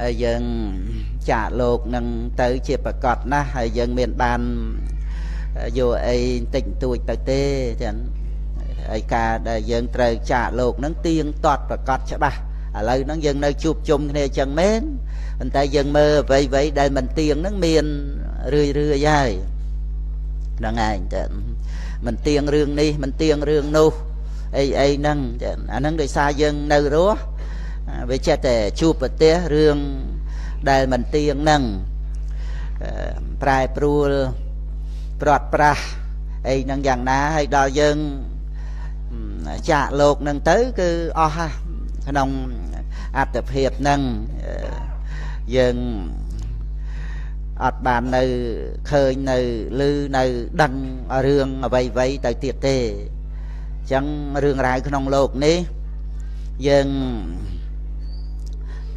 ហើយយើងចាកលោកនឹងទៅជាប្រកបណាស់ហើយយើងមានបានយកអីបន្តិចបន្តួចទៅទេចឹងហើយការដែលយើងត្រូវចាកលោកនឹងទៀងទាត់ប្រកបច្បាស់ឥឡូវហ្នឹងយើងនៅជួបជុំគ្នាចឹងមែនប៉ុន្តែយើងមើលអ្វីអ្វីដែលមិនទៀងហ្នឹងមានរឿយរឿយហើយហ្នឹងឯងចឹងមិនទៀងរឿងនេះមិនទៀងរឿងនោះអីអីហ្នឹងចឹងអាហ្នឹងដោយសារយើងនៅរស់ វាចេះតែជួបប្រទេសរឿងដែលមិនទៀងហ្នឹងប្រែប្រួលប្រត់ប្រាស់អីហ្នឹងយ៉ាងណាហើយដល់យើងចាកលោកនឹងទៅគឺអស់ក្នុងអត្តភាពហ្នឹងយើងអត់បាននៅឃើញនៅឮនៅដឹងរឿងអ្វីអ្វីទៅទៀតទេអញ្ចឹងរឿងរ៉ាវក្នុងโลกនេះយើង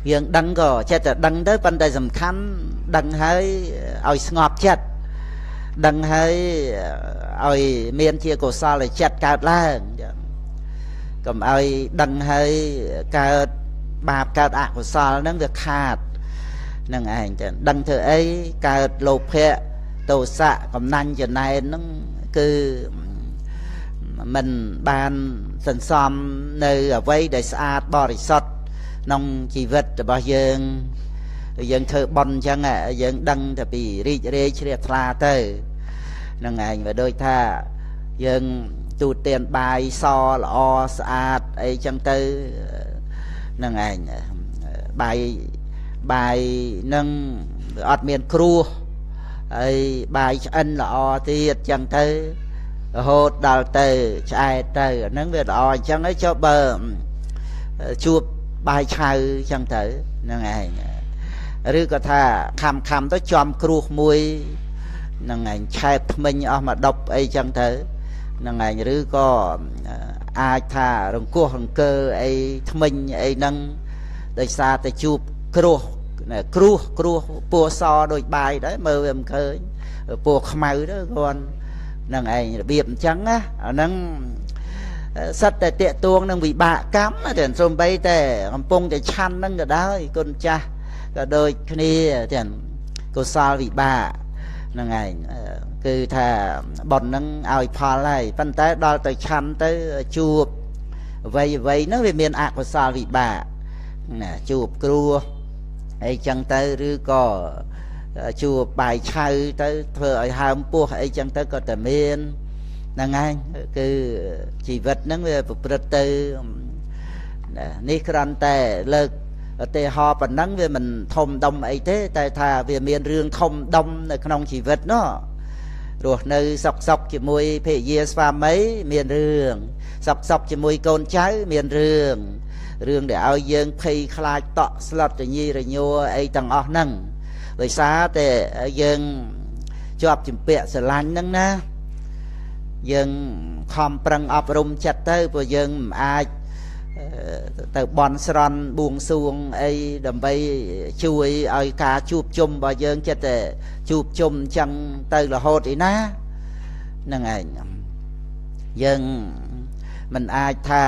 យើងដឹងក៏ចិត្តតែដឹងទៅប៉ុន្តែសំខាន់ដឹងហើយឲ្យស្ងប់ចិត្តដឹងហើយឲ្យមានជាកុសលចិត្តកើតឡើងកុំឲ្យដឹងហើយកើតបាបកើតអកុសលហ្នឹងវាខាតនឹងឯងចឹងដឹងធ្វើអីកើតលោភៈទោសៈកំណាញ់ចំណែនហ្នឹងគឺมันបានសន្សំនៅអ្វីដែលស្អាតបរិសុទ្ធ ក្នុងជីវិតរបស់យើងយើងធ្វើបន់អញ្ចឹងយើងដឹងតែពីរីករាយជ្រះថ្លាទៅនឹងឯងវាដូចថាយើងទូទានបាយសល្អស្អាតអីចឹងទៅនឹងឯងបាយបាយនឹងអត់មានគ្រោះហើយបាយឆ្អិនល្អទៀតចឹងទៅរហូតដល់ទៅឆ្អែតទៅអាហ្នឹងវាល្អអញ្ចឹងហើយចុះបើជួប បាយឆៅចឹងទៅហ្នឹងឯងឬក៏ថាខំខំទៅចំគ្រោះមួយហ្នឹងឯងឆែបថ្មិញអស់មកដប់អីចឹងទៅហ្នឹងឯងឬក៏អាចថារង្គោះរង្គើអីថ្មិញអីហ្នឹងដោយសារតែជួបគ្រោះគ្រោះគ្រោះពណ៌សដូចបាយដែរមើលវាមិនឃើញពណ៌ខ្មៅទៅគាត់នឹងឯងរបៀបអញ្ចឹងណាអាហ្នឹង សិតតែតេតួងនឹងវិបាកកម្មតែសំបីតែកំពុងតែឆាន់នឹងក៏ដោយគុណចាស់ក៏ដូចគ្នាទាំងកុសលវិបាកហ្នឹងឯងគឺថាប៉ុនហ្នឹងឲ្យផលហើយប៉ុន្តែដល់ទៅឆាន់ទៅជួបអ្វីអ្វីហ្នឹងវាមានអកុសលវិបាកណាជួបគ្រោះអីចឹងទៅឬក៏ជួបបាយឆៅទៅធ្វើឲ្យហើមពោះអីចឹងទៅក៏តែមាន ហ្នឹងហើយគឺជីវិតហ្នឹងវាប្រព្រឹត្តទៅនេះគ្រាន់តែលើកឧទាហរណ៍ប៉ុណ្ណឹងវាមិនធំដុំអីទេ តែថាវាមានរឿងធំដុំនៅក្នុងជីវិតនោះរស់នៅសុកសុកជាមួយភរិយាស្វាមីមានរឿងសុកសុកជាមួយកូនចៅមានរឿងរឿងដែលឲ្យយើងភ័យខ្លាចតក់ស្លុតរញីរញ័រអីទាំងអស់ហ្នឹងដោយសារតែយើងជាប់ជំពាក់ស្រឡាញ់ហ្នឹងណា យើងខំប្រឹងអប់រំចិត្តទៅព្រោះយើងមិនអាចទៅបន់ស្រន់បួងសួងអីដើម្បីជួយឲ្យការជួបជុំរបស់យើងចិត្តតែជួបជុំអញ្ចឹងទៅរហូតឯណាហ្នឹងឯងយើងមិនអាចថា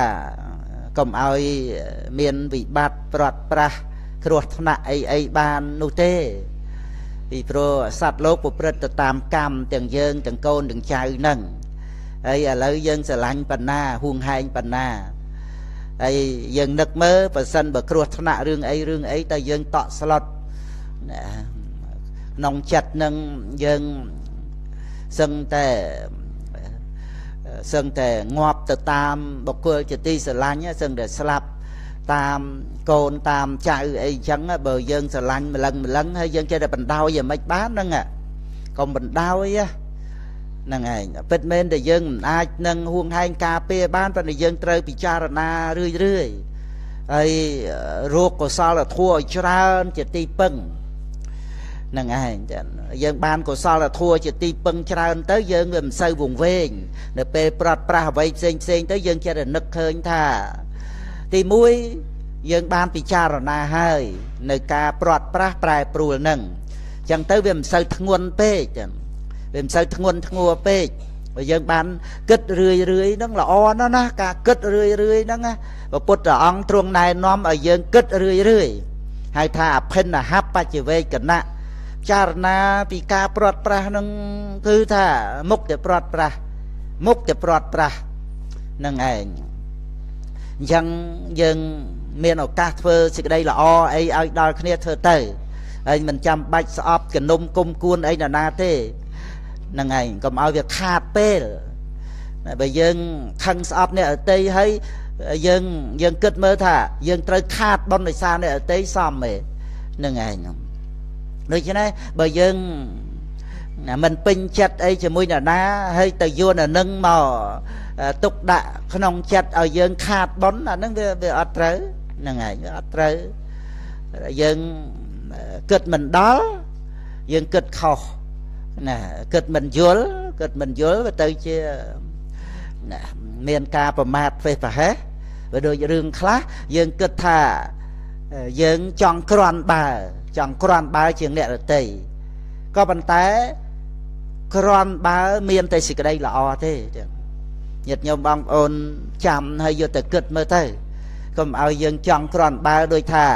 កុំឲ្យមានវិបត្តិព្រាត់ប្រាសគ្រោះថ្នាក់អីអីបាននោះទេពីព្រោះសត្វលោកប្រព្រឹត្តទៅតាមកម្មទាំងយើងទាំងកូនទាំងចៅហ្នឹង ហើយឥឡូវយើងស្រឡាញ់បណ្ណាហួងហែងបណ្ណាហើយយើងនឹកមើលបើសិនបើគ្រោះថ្នាក់រឿងអីរឿងអីតែយើងតក់ស្លុតក្នុងចិត្តនឹងយើងសឹងតែសឹងតែងាប់ទៅតាមបុគ្គលជាទីស្រឡាញ់សឹងតែស្លាប់តាមកូនតាមចៅអីចឹងបើយើងស្រឡាញ់ម្លឹងម្លឹងហើយយើងចេះតែបណ្ដោយយ៉ាងម៉េចបានហ្នឹងកុំបណ្ដោយហ្នឹងឯងពិតមែនតែយើងមិនអាចនឹងហួងហែងការពារបានប៉ុន្តែយើងត្រូវពិចារណារឿយរឿយហើយរោគកុសលធម៌ឲ្យច្រើនជាទីពឹងនឹងឯងចាយើងបានកុសលធម៌ជាទីពឹងច្រើន ទៅយើងវាមិនសូវវង្វេងនៅពេលប្រត់ប្រាស់អ្វីផ្សេងផ្សេងទៅយើងចេះតែនឹកឃើញថា ទី1យើងបានពិចារណាហើយ នៅការប្រត់ប្រាស់ប្រែប្រួលនឹងអញ្ចឹងទៅវាមិនសូវធ្ងន់ពេកចឹង វាមិនសូវធ្ងន់ធ្ងរពេកបើយើងបានគិតរឿយរឿយហ្នឹងល្អណាស់ណាការគិតរឿយរឿយហ្នឹងព្រះពុទ្ធអង្គទ្រង់ណែនាំឲ្យយើងគិតរឿយរឿយហហៅថាអភិនហបច្ចវេកណៈចារណាពីការព្រាត់ប្រាសនឹងគឺថាមុខតែព្រាត់ប្រាសមុខតែព្រាត់ប្រាសនឹងឯងអញ្ចឹងយើងមានឱកាសធ្វើសេចក្តីល្អអីឲ្យដល់គ្នាធ្វើទៅហើយមិនចាំបាច់ស្អប់កនុំគុំគួនអីណាណាទេហ្នឹងឯងកុំឲ្យវាខាតពេលបើយើងខឹងស្អប់អ្នកអតីហើយយើងយើងគិតមើលថា យើងត្រូវខាតបុណ្យដោយសារអ្នកអតីសមទេហ្នឹងឯងដូច្នេះបើយើងមិនពេញចិត្តអីជាមួយអ្នកណាហើយទៅយួនអានឹងមកទុកដាក់ក្នុងចិត្តឲ្យយើងខាតបុណ្យអានឹងវាវាអត់ត្រូវហ្នឹងឯងវាអត់ត្រូវយើងគិតមិនដល់យើងគិតខុស ណាគិតមិនយល់គិតមិនយល់វាទៅជាណាមានការប្រមាថផ្េសប្រហែសវាដូចរឿងខ្លះយើងគិតថាយើងចង់ក្រាន់បើចង់ក្រាន់បើជាងអ្នករតីក៏ប៉ុន្តែក្រាន់បើមានតែសេចក្តីល្អទេញាតិញោមបងប្អូនចាំហើយយកទៅគិតមើលទៅកុំឲ្យយើងចង់ក្រាន់បើដូចថា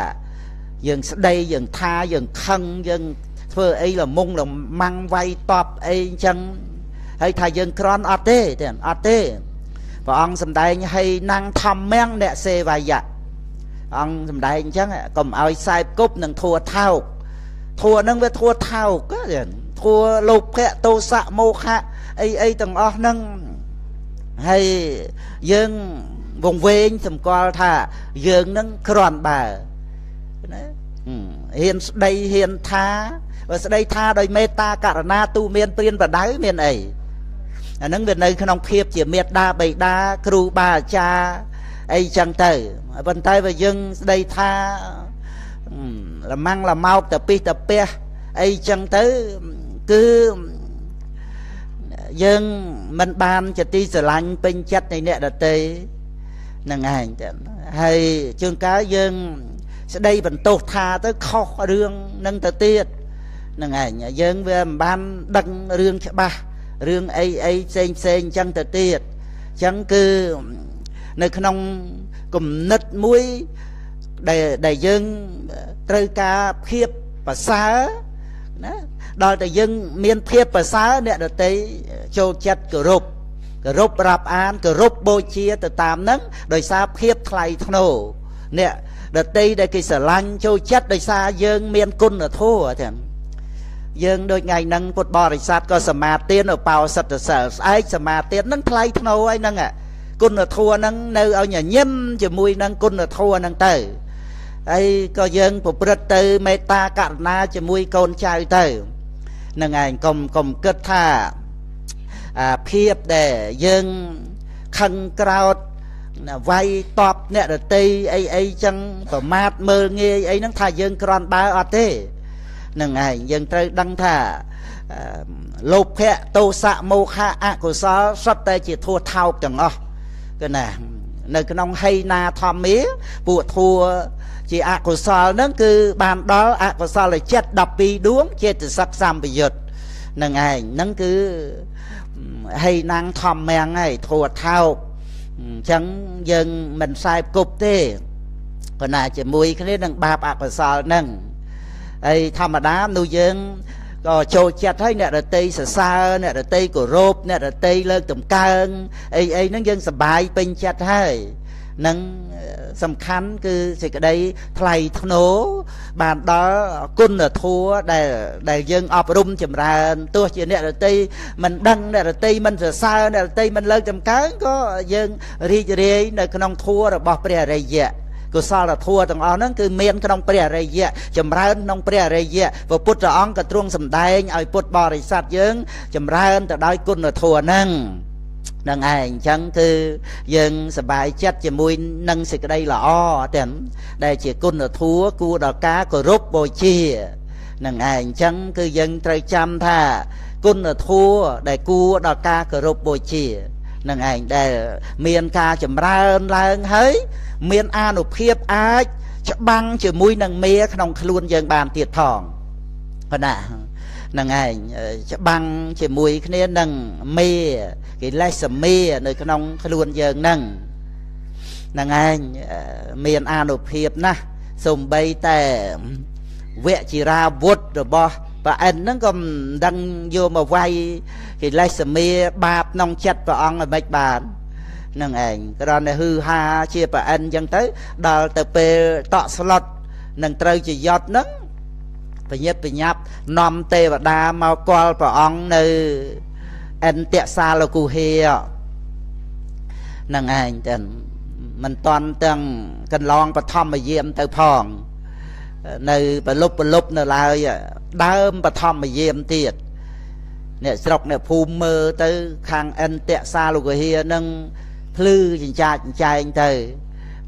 យើងស្ដីយើងថាយើងខឹងយើង ធ្វើអីលមុងលម៉ាំងវាយតបអីអញ្ចឹងហើយថាយើងក្រន់អត់ទេទេអត់ទេព្រះអង្គសំដែងឲ្យណាំងធម្មំអ្នកសេវាយៈអង្គសំដែងអញ្ចឹងកុំឲ្យខ្សែគប់នឹងធัวថោកធัวហ្នឹងវាធัวថោកធัวលោភៈទោសៈមោហៈអីអីទាំងអស់ហ្នឹងហើយយើងវងវែងសម្គាល់ថាយើងនឹងក្រន់បើណាហ៊ានស្ដីហ៊ានថា បើស្ដីថាដោយមេត្តាករណាទូមានព្រានប្រដៅមានអីអានឹងវានៅក្នុងភាពជាមេត្តាបិតាគ្រូបាអាចារ្យអីចឹងទៅប៉ុន្តែបើយើងស្ដីថាលម៉ាំងលម៉ោកតពិសតពះអីចឹងទៅគឺយើងមិនបានចទីស្រឡាញ់ពេញចិត្តនៃអ្នកដតីនឹងឯងទៅហើយជួនកាលយើងស្ដីបន្ទោសថាទៅខុសរឿងនឹងទៅទៀត នឹងឯងយើងវាមិនបានដឹងរឿងច្បាស់រឿងអីអីផ្សេងផ្សេងអញ្ចឹងទៅទៀតអញ្ចឹងគឺនៅក្នុងគំនិតមួយដែលដែលយើងត្រូវការភាពប្រសើរណាដល់តែយើងមានភាពប្រសើរអ្នកដតីចូលចិត្តគោរពគោរពរាប់អានគោរពបូជាទៅតាមនឹងដោយសារភាពថ្លៃថ្នូរអ្នកដតីដែលគេស្រឡាញ់ចូលចិត្តដោយសារយើងមានគុណធម៌ទាំង យើងដូចថ្ងៃហ្នឹងពុទ្ធបរិស័ទក៏សមាទានឧបោសិទ្ធសិលស្អែកសមាទានហ្នឹងថ្លៃថ្នូរហើយហ្នឹងគុណធម៌ហ្នឹងនៅឲ្យញញឹមជាមួយនឹងគុណធម៌ហ្នឹងទៅហើយក៏យើងប្រព្រឹត្តទៅមេត្តាករុណាជាមួយ កូនចៅទៅនឹងឯងកុំកុំគិតថាអាភាពដែលយើងខឹងក្រោតវាយតបអ្នករតីអីអីចឹងប្រមាថមើលងាយអីហ្នឹងថាយើងក្រន់បើអត់ទេ នឹងឯងយើងត្រូវដឹងថាលោភៈទោសៈមោហៈអកុសលសុទ្ធតែជាធัวថោកទាំងអស់គឺណានៅក្នុងហីណាធម្មាពួកធัวជាអកុសលហ្នឹងគឺបានដល់អកុសលចិត្ត12ដួងចេតសិកសម្បយុត្តនឹងឯងហ្នឹងគឺហីណាំងធម្មមាំងហើយធัวថោកអញ្ចឹងយើងមិនខ្សែគប់ទេប៉ុន្តែជាមួយគ្នានឹងបាបអកុសលហ្នឹង ហើយធម្មតាមនុស្សយើងក៏ចូលចិត្តហើយអ្នករតីសរសើរអ្នករតីគោរពអ្នករតីលើកតម្កើងអីអីហ្នឹងយើងសប្បាយពេញចិត្តហើយនឹងសំខាន់គឺសេចក្តីថ្លៃថ្នូរបានដល់គុណធម៌ដែលដែលយើងអប់រំចម្រើនទោះជាអ្នករតីមិនដឹងអ្នករតីមិនសរសើរអ្នករតីមិនលើកតម្កើងក៏យើងរីករាយនៅក្នុងធម៌របស់ព្រះអរិយ កុសលធម៌ទាំងអស់ហ្នឹងគឺមានក្នុងព្រះអរិយៈចម្រើនក្នុងព្រះអរិយៈព្រះពុទ្ធអង្គក៏ទ្រង់សម្ដែងឲ្យពុទ្ធបរិស័ទយើង ចម្រើនទៅដោយគុណធម៌ហ្នឹងនឹងឯងអញ្ចឹងគឺយើងសប្បាយចិត្តជាមួយនឹងសេចក្តីល្អទាំងដែលជាគុណធម៌គួរដល់ការគោរពបូជានឹងឯងអញ្ចឹងគឺយើងត្រូវចាំថាគុណធម៌ដែលគួរដល់ការគោរពបូជា នឹងឯងដែលមានការចម្រើនឡើងហើយមានអានុភាពអាចច្បាំងជាមួយនឹងមេក្នុងខ្លួនយើងបានទៀតផងប៉ុណ្ណានឹងឯងច្បាំងជាមួយគ្នានឹងមេកិលេសមេនៅក្នុងខ្លួនយើងនឹងនឹងឯងមានអានុភាពណាស់សំបីតែវជារាវុធរបស់ ប្រអិនហ្នឹងក៏មិនដឹងយកមកវាយកិលេសមាបាបក្នុងចិត្តព្រះអង្គឲ្យមិនបាននឹងឯងគ្រាន់តែហឺហាជាប្រអិនអញ្ចឹងទៅ ដល់ទៅពេលតក់ស្លុតនឹងត្រូវជាយត់ហ្នឹងបញ្ញាបញ្ញាប់នាំទេវតាមកគាល់ព្រះអង្គនៅអិនតសាលគុហេនឹងឯងទៅមិនតន់ទាំងកន្លងបឋមយាមទៅផង នៅប្រលប់ប្រលប់នៅឡើយដើមបឋមយាមទៀតអ្នកស្រុកអ្នកភូមិមើលទៅខាងអិនតសាលគុហេនឹងភ្លឺចិញ្ចាចចិញ្ចែងទៅ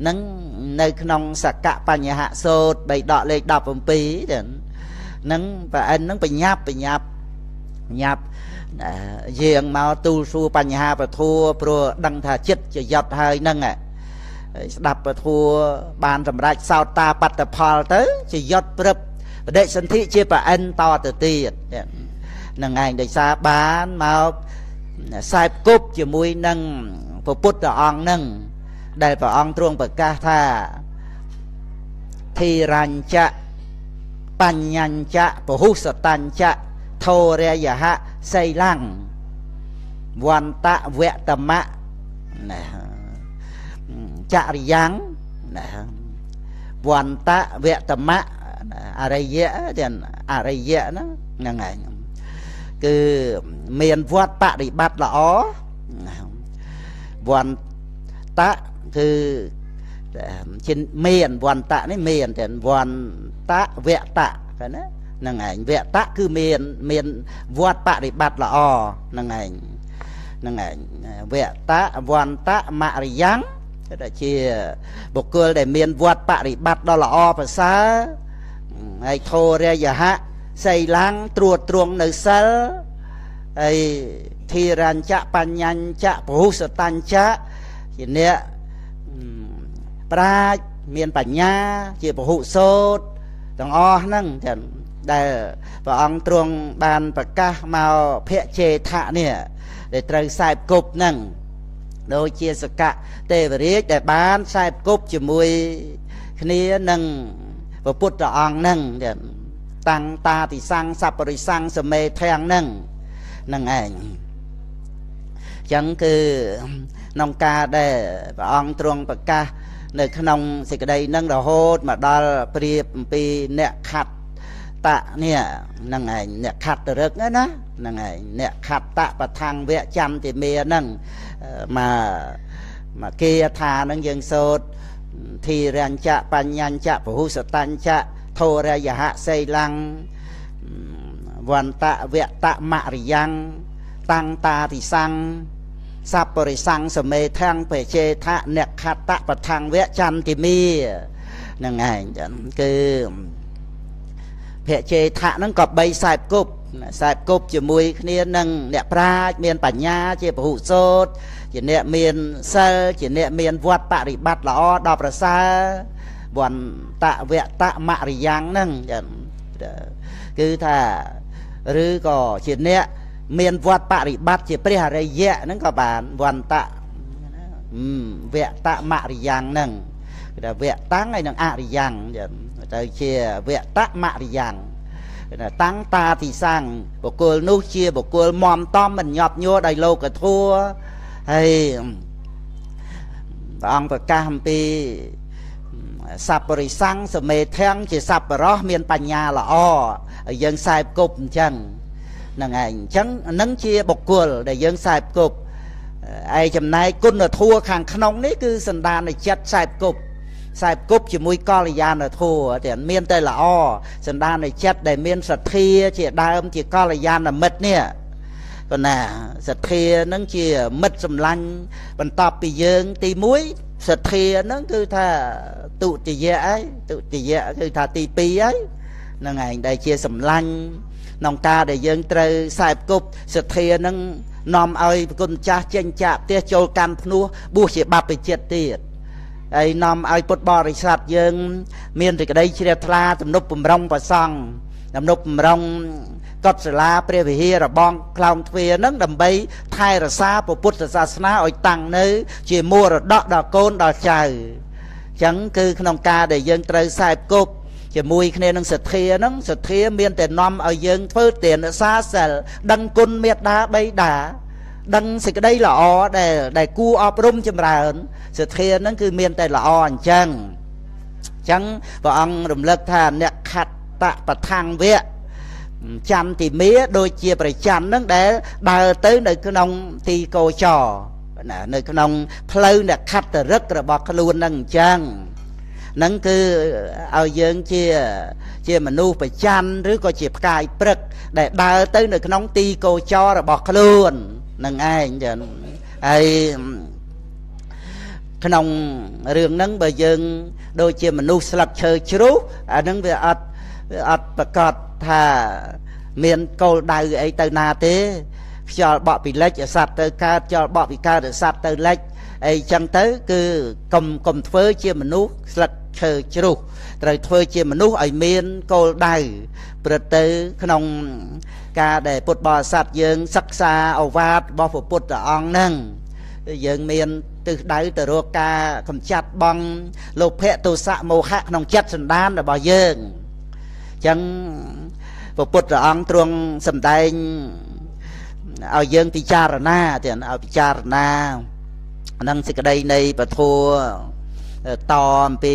នឹងនៅក្នុងសកបញ្ញហសោតបីដកលេខ17ទៅនឹងប្រអិននឹងបញ្ញាប់បញ្ញាប់បញ្ញាប់យាងមកទូលសួរបញ្ហាពធัวព្រោះដឹងថាចិត្តជាយត់ហើយនឹង ស្ដាប់ពធัวបានសម្រេចសោតតាបត្តផលទៅ ជាយត់ព្រឹបបដិសន្ធិជាប្រអិនតទៅទៀតនឹងឯងដោយសារបានមកខ្សែគប់ជាមួយនឹងព្រះពុទ្ធអង្គនឹងដែលព្រះអង្គទ្រង់ប្រកាសថាធីរញ្ចៈបញ្ញញ្ចៈពហុសតញ្ចៈធោរយហៈសីលੰវន្តវតមៈណា ចរិយ៉ាងណាវន្តវតមៈអរិយៈទាំងអរិយៈហ្នឹងហ្នឹងឯងគឺមានវត្តបរិបត្តិល្អវន្តៈគឺជាមានវន្តៈនេះមានតែវន្តៈវតៈឃើញណាហ្នឹងឯងវតៈគឺមានមានវត្តបរិបត្តិល្អហ្នឹងឯងហ្នឹងឯងវតៈវន្តៈមរិយ៉ាង ដែលជាបុគ្គលដែលមានវត្តបរិបត្តិដ៏ល្អប្រសើរហើយធោរយហៈសីឡាំងត្រួតត្រងនៅសិលហើយធិរញ្ចៈបញ្ញញ្ចៈពហុសតញ្ចៈជាអ្នកប្រាជ្ញមានបញ្ញាជាពហុសោតទាំងអស់ហ្នឹងចឹងដែលព្រះអង្គទ្រង់បានប្រកាសមកភៈជេថៈនេះដែលត្រូវខ្សែបគប់ហ្នឹង ដូចជាសកៈទេវរាជដែលបានខ្សែបគប់ជាមួយគ្នានឹងព្រះពុទ្ធអង្គហ្នឹងតាំងតាតិសੰងសัพពរិសੰងសមេធាំងហ្នឹងហ្នឹងឯងចឹងគឺក្នុងការដែលព្រះអង្គទ្រង់ប្រកាស នៅក្នុងសេចក្តីនឹងរហូតមកដល់ព្រាបអំពីអ្នកខាត់ តៈនេះហ្នឹងឯងអ្នកខត្តរឹកណាហ្នឹងឯងអ្នកខត្តៈបឋាំងវៈចន្តិមេហ្នឹងមកមកគេថាហ្នឹងយើងសូត្រធិរញ្ចៈបញ្ញញ្ចៈពហុសតញ្ចៈធោរយហៈសីលੰវន្តៈវតៈមរិយ៉ាងតាំងតាតិសੰងសัพពរិសੰងសមេធាំងបេជេថៈអ្នកខត្តៈបឋាំងវៈចន្តិមេហ្នឹងឯងគឺ ភៈជេថៈហ្នឹងក៏បីខ្សែបគប់ខ្សែបគប់ជាមួយគ្នានឹងអ្នកប្រាជ្ញមានបញ្ញាជាពហុសោតជាអ្នកមានសិលជាអ្នកមានវត្តបរិបត្តិល្អដល់ប្រសើរវន្តវតមរិយ៉ាងហ្នឹងគឺថាឬក៏ជាអ្នកមានវត្តបរិបត្តិជាព្រះអរិយៈហ្នឹងក៏បានវន្តវតមរិយ៉ាងហ្នឹងគឺថាវតាំងហើយនឹងអរិយ៉ាង ទៅជាវតមរិយ៉ាងតាំងតាទីសាំងបុគ្គលនោះជាបុគ្គលមមតំមិនញាប់ញួរដោយលោកធัวហើយព្រះអង្គប្រកាសអំពីសัพពរិសੰងសមេធាំងជាសัพពរោះមានបញ្ញាល្អហើយយើងខ្សែបគប់អញ្ចឹងហ្នឹងឯងអញ្ចឹងនឹងជាបុគ្គលដែលយើងខ្សែបគប់ឯចំណែកគុណធัวខាងក្នុងនេះគឺសន្តានចិត្តខ្សែបគប់ ខ្សែគប់ជាមួយកល្យាណធម៌តែមានតែល្អសន្តានចិត្តដែលមានសទ្ធាជាដើមជាកល្យាណមិត្តនេះប៉ុន្តែសទ្ធានឹងជាមិត្តសម្លាញ់បន្ទាប់ពីយើងទី1សទ្ធានឹងគឺថាទុតិយៈហើយទុតិយៈគឺថាទី2ហើយនឹងឯងដែលជាសម្លាញ់ក្នុងការដែលយើងត្រូវខ្សែគប់សទ្ធានឹងនាំឲ្យប្រគុណម្ចាស់ចេញចាកផ្ទះចូលកាន់ភ្នោះបួសជាបព្វជិតទៀត ហើយនាំឲ្យពុទ្ធបរិស័ទយើង មានសេចក្តីជ្រះថ្លាទំនុកបំរុងប្រសង់ទំនុកបំរុងកុដិសាលាព្រះវិហាររបងក្លោងទ្វារហ្នឹងដើម្បី ថែរក្សាពុទ្ធសាសនាឲ្យតាំងនៅ ជាមរតកដល់កូនដល់ចៅចឹងគឺក្នុងការដែលយើងត្រូវខ្សែគប់ជាមួយគ្នានឹងសទ្ធាហ្នឹងសទ្ធាមានតែនាំឲ្យយើងធ្វើទានសាសិលដឹងគុណមេត្តាបៃតា ដឹងសេចក្តីល្អដែលដែលគួរអប់រំចម្រើនសទ្ធាហ្នឹងគឺមានតែល្អអញ្ចឹងអញ្ចឹងព្រះអង្គរំលឹកថាអ្នកខត្តបឋាំងវៈចន្តិមាដូចជាប្រច័ននឹងដែលដើរទៅនៅក្នុងទីកោចរណានៅក្នុងផ្លូវអ្នកខត្តរឹករបស់ខ្លួននឹងអញ្ចឹងនឹងគឺឲ្យយើងជាជាមនុស្សប្រច័នឬក៏ជាផ្កាយព្រឹកដែលដើរទៅនៅក្នុងទីកោចររបស់ខ្លួន នឹងឯងចឹងហើយក្នុងរឿងហ្នឹងបើយើង ដូចជាមនុស្សស្លឹកឈើជ្រុះអាហ្នឹងវាអត់វាអត់ប្រកាសថាមានគោលដៅអីទៅណាទេខ្យល់បក់ពីលិចសត្វទៅកើតខ្យល់បក់ពីកើតសត្វទៅលិចអីចឹងទៅ គឺកុំកុំធ្វើជាមនុស្សស្លឹក ឈើជ្រុះត្រូវធ្វើជាមនុស្សឲ្យមានគោលដៅព្រឹត្តទៅក្នុងការដែលពុទ្ធបរិស័ទយើងសិក្សាអវាទរបស់ព្រះពុទ្ធអង្គហ្នឹងយើងមានទិសដៅទៅរកការកម្ចាត់បងលោភៈទោសៈមោហៈក្នុងចិត្តសន្តានរបស់យើងអញ្ចឹងព្រះពុទ្ធអង្គទ្រង់សម្ដែងឲ្យយើងពិចារណាទៀតឲ្យពិចារណានឹងសេចក្តីនៃពធัว តអំពី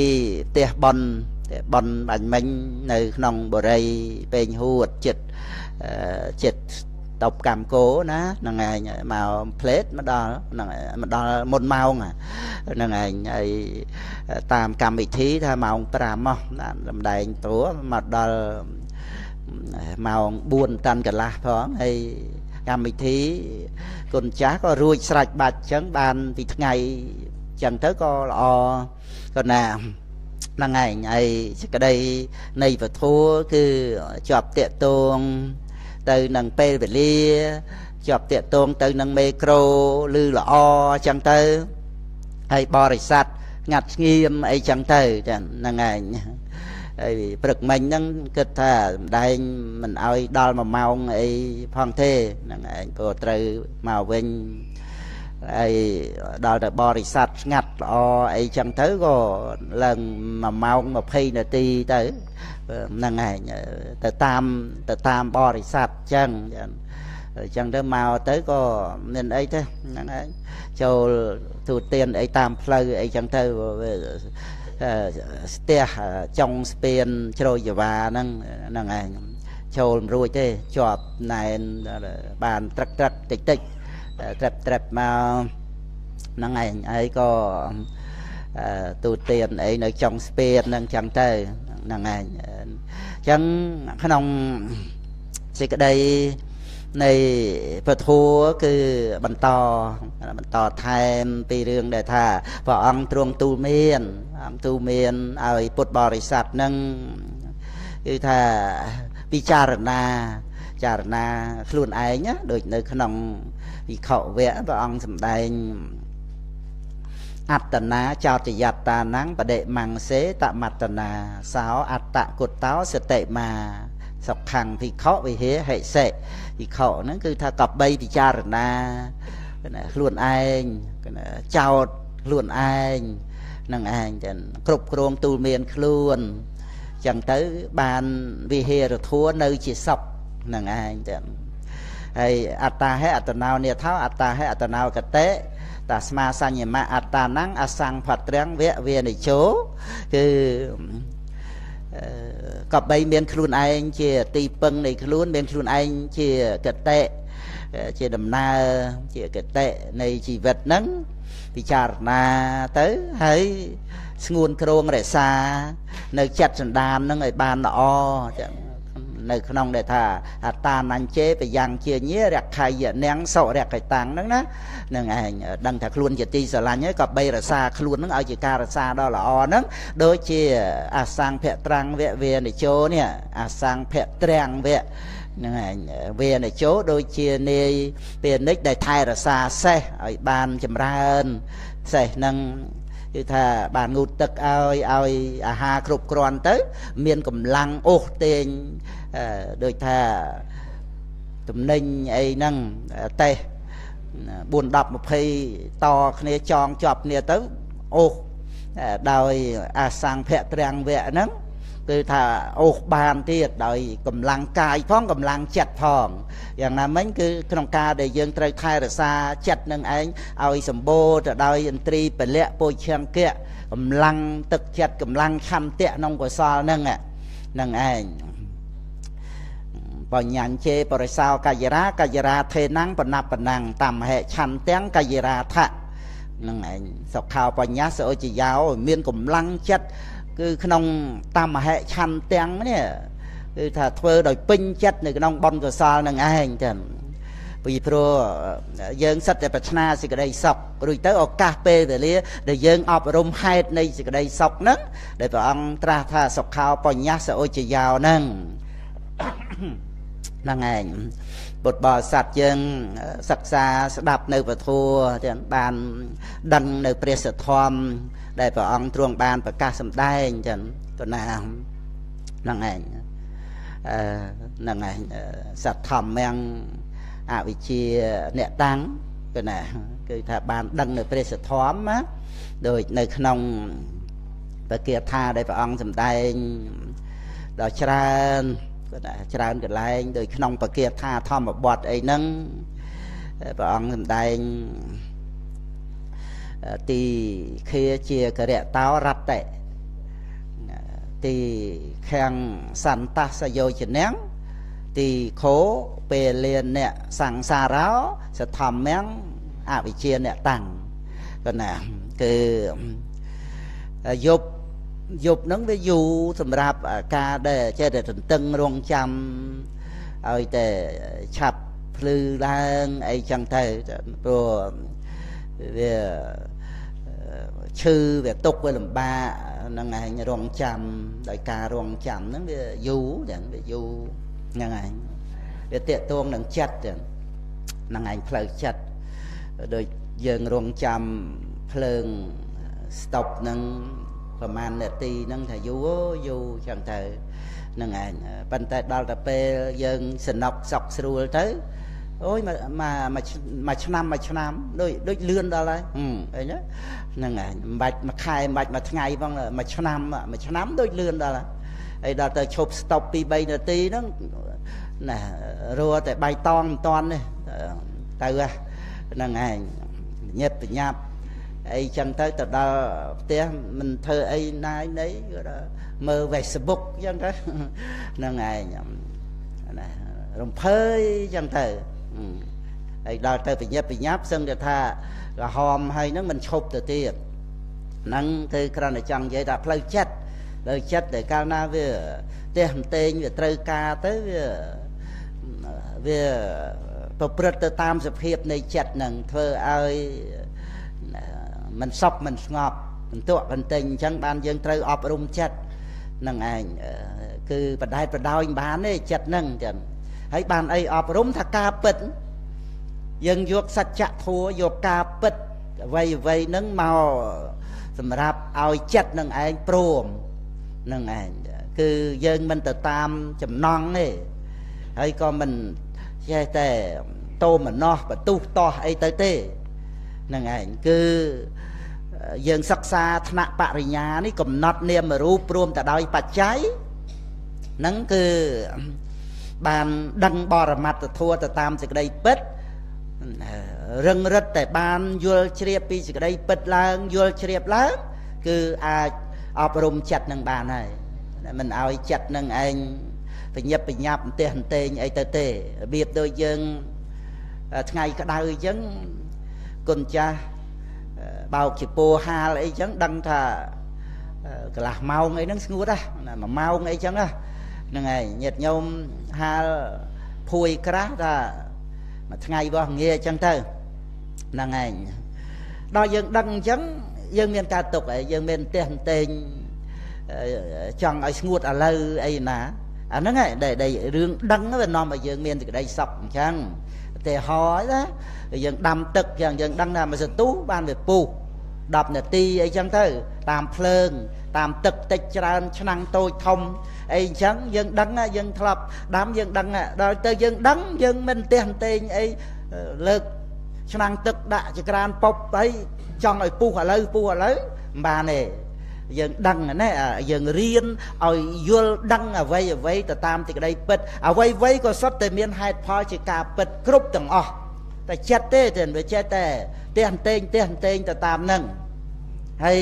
ផ្ទះប៉ុនបនបាញ់មិញនៅក្នុងបរិយពេញហួតចិត្តចិត្តតបកម្មគោណាហ្នឹងឯងមកផ្លេតមកដល់ហ្នឹងមកដល់មុនម៉ោងហ្នឹងឯងហើយតាមកម្មវិធីថាម៉ោង5មកសម្ដែងតួមកដល់ម៉ោង4តាន់កន្លះផងហើយកម្មវិធីគុណចាស់ក៏រួចស្រេចបាច់ចឹងបានពីថ្ងៃចឹងទៅក៏ល្អ ក៏ណាហ្នឹងឯងហើយសេចក្តីនៃពធគឺជាប់តេតងទៅនឹងពេលវេលាជាប់តេតងទៅនឹងមេក្រូឬល្អចឹងទៅហើយបរិស័ទស្ងាត់ស្ងៀមអីចឹងទៅចឹងហ្នឹងឯងហើយព្រឹកមិញហ្នឹងគិតថាម្ដែងមិនអោយដល់1ម៉ោងអីផងទេហ្នឹងឯងព្រោះត្រូវមកវិញ ហើយដល់ទៅបរិស័ទស្ងាត់ល្អអីចឹងទៅក៏ឡើង1ម៉ោង20នាទីទៅហ្នឹងឯងទៅតាមទៅតាមបរិស័ទចឹងអញ្ចឹងទៅមកទៅក៏មានអីទេហ្នឹងឯងចូលទូទានអីតាមផ្លូវអីចឹងទៅស្ទះចុងស្ពានជ្រោយចវាហ្នឹងហ្នឹងឯងចូលមិនរួចទេជាប់ណែនបានត្រឹកត្រឹកតិចតិច ត្រឹបត្រឹបមកហ្នឹងឯងហើយក៏ទូទានអីនៅចុងស្ពានហ្នឹងចឹងទៅហ្នឹងឯងអញ្ចឹងក្នុងសេចក្តីនៃពធัวគឺបន្តបន្តថែមពីរឿងដែលថាព្រះអង្គទ្រង់ទូលមានអង្គទូលមានឲ្យពុទ្ធបរិស័ទនឹងគឺថាពិចារណាចារណាខ្លួនឯងដូចនៅក្នុង វិខវៈព្រះអង្គសម្ដែងអត្តនាចោតយត្តានังបដិមង្សេតមត្តនាសោអត្តគុតោសតិមាសុខੰភិក្ខុវិហេហិសិភិក្ខុហ្នឹងគឺថាកបីពិចារណាខ្លួនឯងចោតខ្លួនឯងនឹងឯងចឹងគ្រប់គ្រងទូលមានខ្លួនចឹងទៅបានវិហេរធัวនៅជាសុខនឹងឯងចឹង ហើយអត្តាហេអតណោនិថោអត្តាហេអតណោកតេតាស្មាសញ្ញមៈអត្តានំអសង្ផត្រាំងវៈវានិជោគឺកបីមានខ្លួនឯងជាទីពឹងនៃខ្លួនមានខ្លួនឯងជាកតេជាដំណើរជាកតេនៃជីវិតហ្នឹងពិចារណាទៅហើយស្ងួនគ្រងរក្សា នៅចិត្តសន្តានហ្នឹងឲ្យបានល្អចឹង នៅក្នុងដែលថាអតានញ្ជេបយ៉ាងជាញារខៃនាងសុរកៃតាំងហ្នឹងណានឹងឯងដឹងថាខ្លួនជាទីស្រឡាញ់ហើយក៏បីរសាខ្លួនហ្នឹងឲ្យជាការរសាដ៏ល្អហ្នឹងដូចជាអសង្ភៈត្រាំងវៈវេនិជោនេះអសង្ភៈត្រាំងវៈហ្នឹងឯងវេនិជោដូចជានាយពាណិជ្ជដែលថែរសាសេះឲ្យបានចម្រើនសេះហ្នឹង គឺថាបានងូតទឹកឲ្យឲ្យអាហារគ្រប់គ្រាន់ទៅ មានកម្លាំងអូសទាញដូចថាទំនិញអីហ្នឹងតេះ4 10 20តគ្នាចងជាប់គ្នាទៅអូសដោយអាសង្ភៈត្រាំងវៈហ្នឹង គឺថាអូសបានទៀតដោយកម្លាំងកាយផងកម្លាំងចិត្តផងយ៉ាងណាមិញគឺក្នុងការដែលយើងត្រូវថែរក្សាចិត្តនឹងឯងឲ្យសម្បូរទៅដោយឥន្ទ្រីពលៈពុឆង្គៈកម្លាំងទឹកចិត្តកម្លាំងខន្ទៈក្នុងកុសលហ្នឹងហ្នឹងឯងបញ្ញាញជេបរិសោកាយរាកាយរាថេណੰបណបណੰតាមហេឆន្ទាំងកាយរាថៈនឹងឯងសុខោបញ្ញាសអុជយោមានកម្លាំងចិត្ត គឺក្នុងតាមហេឆន្ទាំងនេះគឺថាធ្វើដោយពេញចិត្តនៅក្នុងបុណ្យកុសលនឹងឯងចឹងពីព្រោះយើងសិតតែប្រាថ្នាសេចក្តីសុខរួចទៅឱកាសពេលវេលាដែលយើងអប់រំហេតុនៃសេចក្តីសុខហ្នឹងដែលព្រះអង្គត្រាស់ថាសុខោបញ្ញសឧជយោហ្នឹងហ្នឹងឯងពុទ្ធបរិស័ទយើងសិក្សាស្ដាប់នៅពធទាំងបានដឹងនៅព្រះសទ្ធំ ដែលព្រះអង្គទ្រង់បានប្រកាសសម្ដែងចឹងទៅណាហ្នឹងឯងអឺហ្នឹងឯងសទ្ធម្មមអវិជ្ជាអ្នកតាំងគឺណាគឺថាបានដឹងនៅព្រះសទ្ធំណាដូចនៅក្នុងបកាថាដែលព្រះអង្គសម្ដែងដល់ច្រើនគាត់ថាច្រើនកន្លែងដោយក្នុងបកាថាធម្មបទអីហ្នឹងព្រះអង្គសម្ដែង ទីខាជាករៈតោរតតិទីខាំងសន្តសយោជនាំងទីខោពេលលៀនអ្នកសង្សារោសធម្មំអវិជ្ជាអ្នកតាំងក៏ណាគឺយប់យប់ហ្នឹងវាយូរសម្រាប់ការដែលចេះតែទន្ទឹងរងចាំឲ្យតែឆាប់ភ្លឺឡើងអីចឹងទៅព្រោះ វាឈឺវាទុកវាលំបាកហ្នឹងឯងរងចាំដោយការរងចាំហ្នឹងវាយូរចឹងវាយូរហ្នឹងឯងវាតេតួងនឹងចិត្តចឹងហ្នឹងឯងផ្លូវចិត្តដូចយើងរងចាំភ្លើងស្តុបនឹងប្រហែលនាទីហ្នឹងថាយូរយូរចឹងទៅហ្នឹងឯងប៉ុន្តែដល់តែពេលយើងសនុកសុកស្រួលទៅ អូយមកមួយឆ្នាំមួយឆ្នាំដូចដូចលឿនដល់ហើយអីណាហ្នឹងឯងមិនបាច់មួយខែមិនបាច់មួយថ្ងៃផងមួយឆ្នាំមួយឆ្នាំដូចលឿនដល់ហើយដល់ទៅឈប់ស្តុបពី3នាទីហ្នឹងណារੂតែបៃតងមិនតាន់ទេទៅហ្នឹងឯងញឹកបញ្ញាប់អីចឹងទៅទៅដល់ផ្ទះមិនធ្វើអីណាយណីគាត់មើល Facebook ចឹងទៅហ្នឹងឯងណារំភើយចឹងទៅ ហើយដល់ទៅបញ្ញាប់បញ្ញាប់សឹងតែថាក្រហមហើយហ្នឹងមិនឈប់ទៅទៀតហ្នឹងគឺគ្រាន់តែចង់និយាយថាផ្លូវចិត្តផ្លូវចិត្តដែលកាលណាវាផ្ទះម្ទែងវាត្រូវការទៅវាវាប្រព្រឹត្តទៅតាមសភាពនៃចិត្តនឹងធ្វើឲ្យមិនសប់មិនស្ងប់បន្ទាក់បន្ទិញអញ្ចឹងបានយើងត្រូវអប់រំចិត្តនឹងឯងគឺបដែតបដោយបានទេចិត្តនឹងចឹង ហើយបានអីអប់រំថាការពិតយើងយកសច្ចធัวយកការពិតអ្វីអ្វីហ្នឹងមកសម្រាប់ឲ្យចិត្តនឹងឯងព្រមនឹងឯងគឺយើងមិនទៅតាមចំណង់ទេហើយក៏មិនចេះតែតោមនោះបទុះតោះអីទៅទេនឹងឯងគឺយើងសិក្សាថ្នាក់បរិញ្ញានេះកំណត់នាមរូបព្រមទៅដោយបច្ច័យហ្នឹងគឺ បានដឹងបរមត្តធัวទៅតាមសេចក្តីពិតរឹងរិតតែបានយល់ជ្រាបពីសេចក្តីពិតឡើងយល់ជ្រាបឡើងគឺអាចអប់រំចិត្តនឹងបានហើយមិនឲ្យចិត្តនឹងឯងបញ្ញាប់បញ្ញាប់អន្ទះអន្ទែងអីទៅទេរបៀបដូចយើងថ្ងៃក្តៅអញ្ចឹងគុណចាស់បោកជាពោហាលអីចឹងដឹងថាកន្លះម៉ោងអីហ្នឹងស្ងួតណាមួយម៉ោងអីចឹង ហ្នឹងហើយញាតញោមហាលភួយក្រាស់ថាមួយថ្ងៃបោះងាយចឹងទៅហ្នឹងឯងដល់យើងដឹងអញ្ចឹងយើងមានការទុកហើយយើងមានផ្ទះផ្ទែងចង់ឲ្យស្ងួតឥឡូវអីណាអាហ្នឹងឯងដែលរឿងដឹងវានាំឲ្យយើងមានសេចក្តីសុខអញ្ចឹងឧទាហរណ៍ណាយើងដាំទឹកយ៉ាងយើងដឹងថាមួយសន្ទុះបានវាពុះ 10នាទីអីចឹងទៅ តាមភ្លើង តាមទឹកតិចច្រើន ឆ្នាំងតូចធំអីអញ្ចឹងយើងដឹងយើងធ្លាប់ដាំយើងដឹងដល់ទៅយើងដឹងយើងមិនទេអន្តែងអីលើកឆ្នាំងទឹកដាក់ចក្រានប៉ុបអីចង់ឲ្យពុះឥឡូវពុះឥឡូវមិនបានទេយើងដឹងណាយើងរៀនឲ្យយល់ដឹងអ្វីអ្វីទៅតាមទីក្តីពិតអ្វីអ្វីក៏សុទ្ធតែមានហេតុផលជាការពិតគ្រប់ទាំងអស់តែចិត្តទេតែវាចេះតែ ទះអន្ទែងទះអន្ទែងទៅតាមនឹងហើយ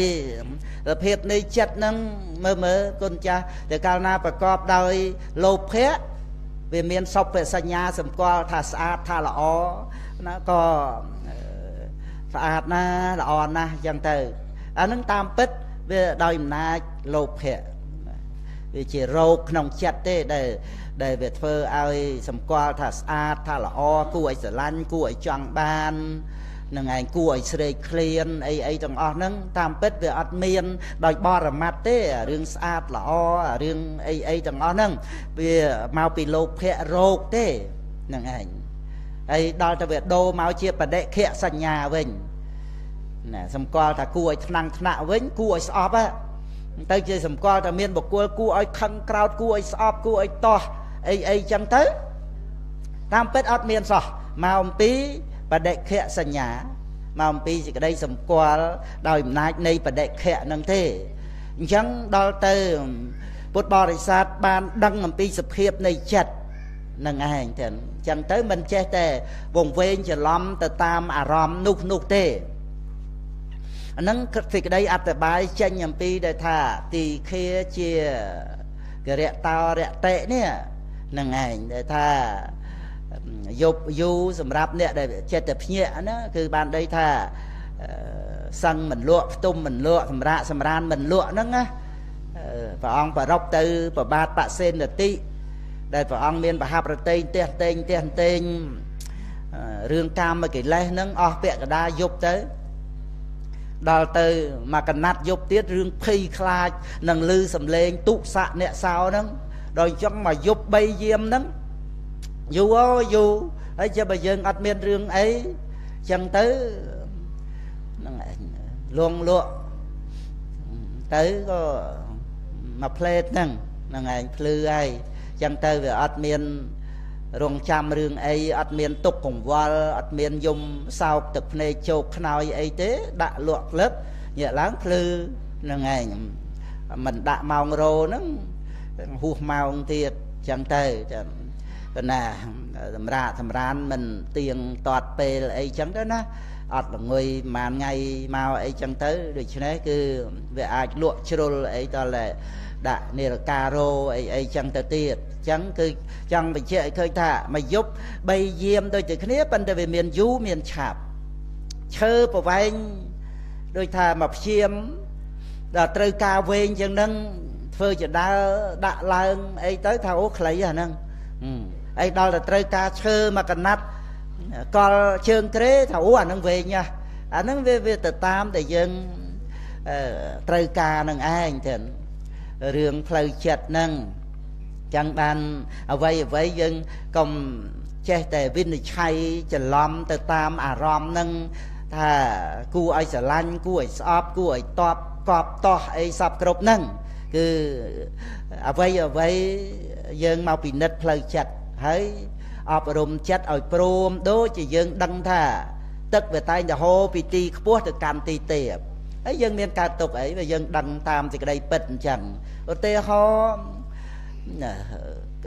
ភាពនៃចិត្តហ្នឹងមើលមើលគុណចាស់តែកាលណាប្រកបដោយលោភៈវាមានសុភសញ្ញាសម្គាល់ថាស្អាតថាល្អណាក៏ស្អាតណាល្អណាស់អញ្ចឹងទៅអានឹងតាមពិតវាដោយអំណាចលោភៈវាជារោគក្នុងចិត្តទេដែលដែលវាធ្វើឲ្យសម្គាល់ថាស្អាតថាល្អគួរឲ្យស្រឡាញ់គួរឲ្យចង់បាន នឹងឯងគួរឲ្យស្រេកឃ្លានអីអីទាំងអស់ហ្នឹងតាមពិតវាអត់មាន ដោយបរមត្តទេរឿងស្អាតល្អរឿងអីអីទាំងអស់ហ្នឹងវាមកពីលោភៈរោគទេនឹងឯងហើយដល់ទៅវាដូរមកជាបដិខៈសញ្ញាវិញណាសម្គាល់ថាគួរឲ្យថ្នាំងថ្នាក់វិញគួរឲ្យស្អប់ទៅជាសម្គាល់ថាមានបុគ្គលគួរឲ្យខឹងក្រោតគួរឲ្យស្អប់គួរឲ្យតោះអីអីចឹងទៅតាមពិតអត់មានសោះមកអំពី បដិខៈសញ្ញាមកអំពីសេចក្តីសម្គាល់ដោយអំណាចនៃបដិខៈនឹងទេអញ្ចឹងដល់ទៅពុទ្ធបរិស័ទបានដឹងអំពីសភាពនៃចិត្តនឹងឯងទាំងអញ្ចឹងទៅមិនចេះតែវង្វេងច្រឡំទៅតាមអារម្មណ៍នោះនោះទេអានឹងសេចក្តីអត្តបាយចេញអំពីដែលថាទីខាជាករៈតោរតិនេះនឹងឯងដែលថា យប់យូរសម្រាប់អ្នកដែលចិត្តតែភ្ញាក់ណាគឺបានដីថាសឹងមិនលក់ផ្ទុំមិនលក់សម្រាកសម្រានមិនលក់ហ្នឹងណាព្រះអង្គប្ររពទៅប្របាទបសេនតិដែលព្រះអង្គមានបហប្រតិទះតេងទះតេងរឿងកាមកិលេសហ្នឹងអស់ពាក្យកដាយប់ទៅដល់ទៅមកកណាត់យប់ទៀតរឿងភ័យខ្លាចនឹងលឺសំឡេងទុស័កអ្នកសោហ្នឹងដល់អញ្ចឹងមកយប់3យាមហ្នឹង យូរអូយូរហើយចាំបើយើងអត់មានរឿងអីចឹងទៅហ្នឹងឯងលងលក់ទៅក៏មកផ្លេតហ្នឹងហ្នឹងឯងភ្លឺហើយចឹងទៅវាអត់មានរងចាំរឿងអីអត់មានទុកកង្វល់អត់មានយំសោកទឹកភ្នែកជោកខ្នើយអីទេដាក់លក់ក្លឹបញាក់ឡើងភ្លឺនឹងឯងមិនដាក់ម៉ោងរោហ្នឹងហួសម៉ោងទៀតចឹងទៅចឹង ប៉ុន្តែសម្រាប់សម្រានមិនទៀងតាត់ពេលអីចឹងទៅណាអត់ល្ងុយប្រហែលថ្ងៃមកអីចឹងទៅដូច្នេះគឺវាអាចលក់ជ្រុលអីដល់តែដាក់និរការោអីអីចឹងទៅទៀតចឹងគឺចង់បញ្ជាក់ឲ្យឃើញថាមួយយប់3យាមដូចតែគ្នាប៉ុន្តែវាមានយូរមានឆាប់ឈើប្រវែងដូចថាមកព្យាមដល់ត្រូវការវែងចឹងហ្នឹងធ្វើជាដើរដាក់ឡើងអីទៅថាអូខ្លីអាហ្នឹង អីដល់តែត្រូវការឈើមកកណាត់កលជើងក្រេថាអូអាហ្នឹងវែងណាស់អាហ្នឹងវាវាទៅតាមតែយើងត្រូវការនឹងឯងទៅរឿងផ្លូវចិត្តហ្នឹងចឹងបានអ្វីអ្វីយើងកុំចេះតែវិនិច្ឆ័យច្រឡំទៅតាមអារម្មណ៍ហ្នឹងថាគួរឲ្យស្រឡាញ់គួរឲ្យស្អប់គួរឲ្យតបកប់តោះអីសពគ្រប់ហ្នឹងគឺអ្វីអ្វីយើងមកពិនិត្យផ្លូវចិត្ត ហើយអប់រំចិត្តឲ្យព្រមដូចជាយើងដឹងថា ទឹកវាតែងតែហូរពីទីខ្ពស់ទៅកាន់ទីទាបហើយយើងមានកើតទុកអីវាយើងដឹងតាមសេចក្តីពិតអញ្ចឹងឧទាហរណ៍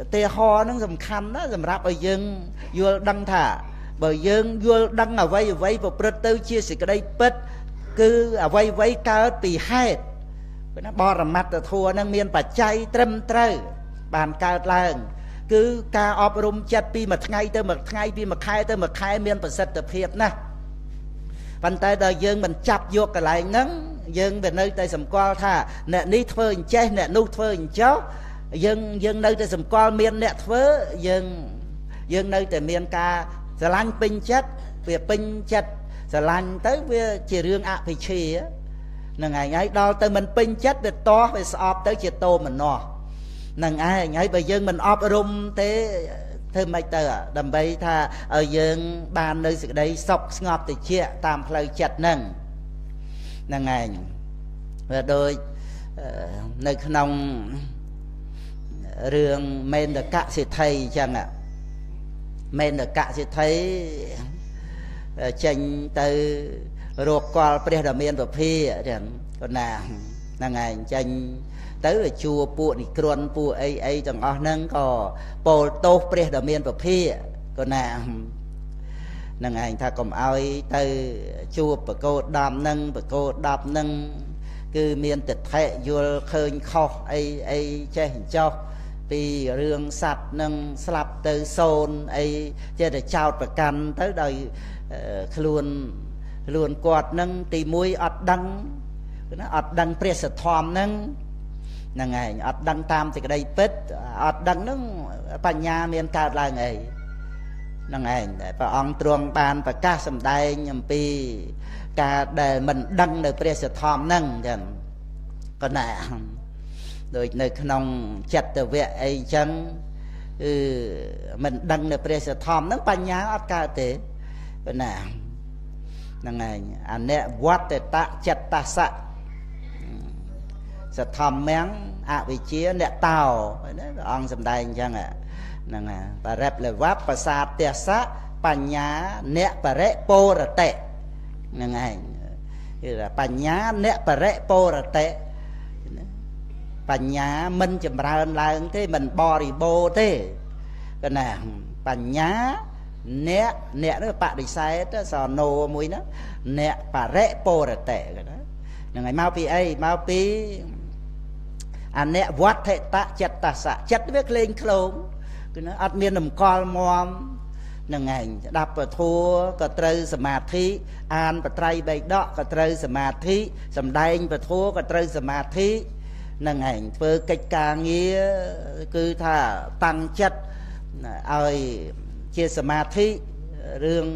ឧទាហរណ៍ហ្នឹងសំខាន់ណាស់សម្រាប់ឲ្យយើងយល់ដឹងថា បើយើងយល់ដឹងអ្វីអ្វីប្រព្រឹត្តទៅជាសេចក្តីពិត គឺអ្វីអ្វីកើតពីហេតុណាបរមត្តធัวនឹងមានបច្ច័យត្រឹមត្រូវបានកើតឡើង គឺការអប់រំចិត្តពីមួយថ្ងៃទៅមួយថ្ងៃពីមួយខែទៅមួយខែមានប្រសិទ្ធភាពណាស់ប៉ុន្តែដល់យើងមិនចាប់យកកន្លែងហ្នឹងយើងវានៅតែសម្គាល់ថាអ្នកនេះធ្វើអញ្ចេះអ្នកនោះធ្វើអញ្ចោះយើងយើងនៅតែសម្គាល់មានអ្នកធ្វើយើងយើងនៅតែមានការស្រឡាញ់ពេញចិត្តវាពេញចិត្តស្រឡាញ់ទៅវាជារឿងអភិជានឹងឯងហើយដល់ទៅមិនពេញចិត្តវាតោះវាស្អប់ទៅជាតោមនោះ នឹងឯងហើយបើយើងមិនអប់រំទេធ្វើម៉េចទៅដើម្បីថាឲ្យយើងបាននៅសេចក្តីសុខស្ងប់តិចតាមផ្លូវចិត្តហ្នឹងហ្នឹងឯងវាដូចនៅក្នុងរឿងមេនកសិទ្ធិអញ្ចឹងមេនកសិទ្ធិចេញទៅរកកលព្រះដ៏មានពភាចឹងគាត់ណាហ្នឹងឯងចេញ ទៅជួពួកនិក្រន់ពួកអីអីទាំងអស់ហ្នឹងក៏ពោលទោសព្រះដ៏មានពភាក៏ណានឹងឯងថាកុំអោយទៅជួបបកោ10ហ្នឹងបកោ10ហ្នឹងគឺមានទិដ្ឋិយល់ឃើញខុសអីអីចេះចោះពីរឿងសัตว์នឹងស្លាប់ទៅសូនអីចេះតែចោតប្រកាន់ទៅដោយខ្លួនខ្លួនគាត់នឹងទី1អត់ដឹងណាអត់ដឹងព្រះសធម៌នឹង ហ្នឹងឯងអត់ដឹងតាមសេចក្តីពិតអត់ដឹងនឹងបញ្ញាមានកើតឡើងអីហ្នឹងឯងព្រះអង្គទ្រង់បានប្រកាសសម្ដែងអំពីការដែលមិនដឹងនៅព្រះសធម៌ហ្នឹងចឹងក៏ណាដូចនៅក្នុងចិត្តវៈអីចឹងគឺមិនដឹងនៅព្រះសធម៌ហ្នឹងបញ្ញាអត់កើតទេប៉ុណ្ណាហ្នឹងឯងអនវត្តតចិត្តសៈ សធម្មំអវិជ្ជាអ្នកតោព្រះអង្គសម្ដែងអញ្ចឹងហ្នឹងបរិបលវៈបសាទស្សៈបញ្ញាអ្នកបរិពោរតិហ្នឹងឯងគឺថាបញ្ញាអ្នកបរិពោរតិបញ្ញាមិនចម្រើនឡើងទេមិនបរិបូរទេកណាបញ្ញាអ្នកអ្នកនោះបដិសេធសណោមួយហ្នឹងអ្នកបរិពោរតិកណាហ្នឹងហើយមកពីអីមកពី អនវត្ថិតចិត្តសៈចិត្តវាក្លែងក្លោងគឺអត់មានតម្កល់មមនឹងឯងស្ដាប់ពធัวក៏ត្រូវសមាធិអានបត្រៃបៃដកក៏ត្រូវសមាធិសំដែងពធัวក៏ត្រូវសមាធិនឹងឯងធ្វើកិច្ចការងារគឺថាតាំងចិត្តឲ្យជាសមាធិរឿង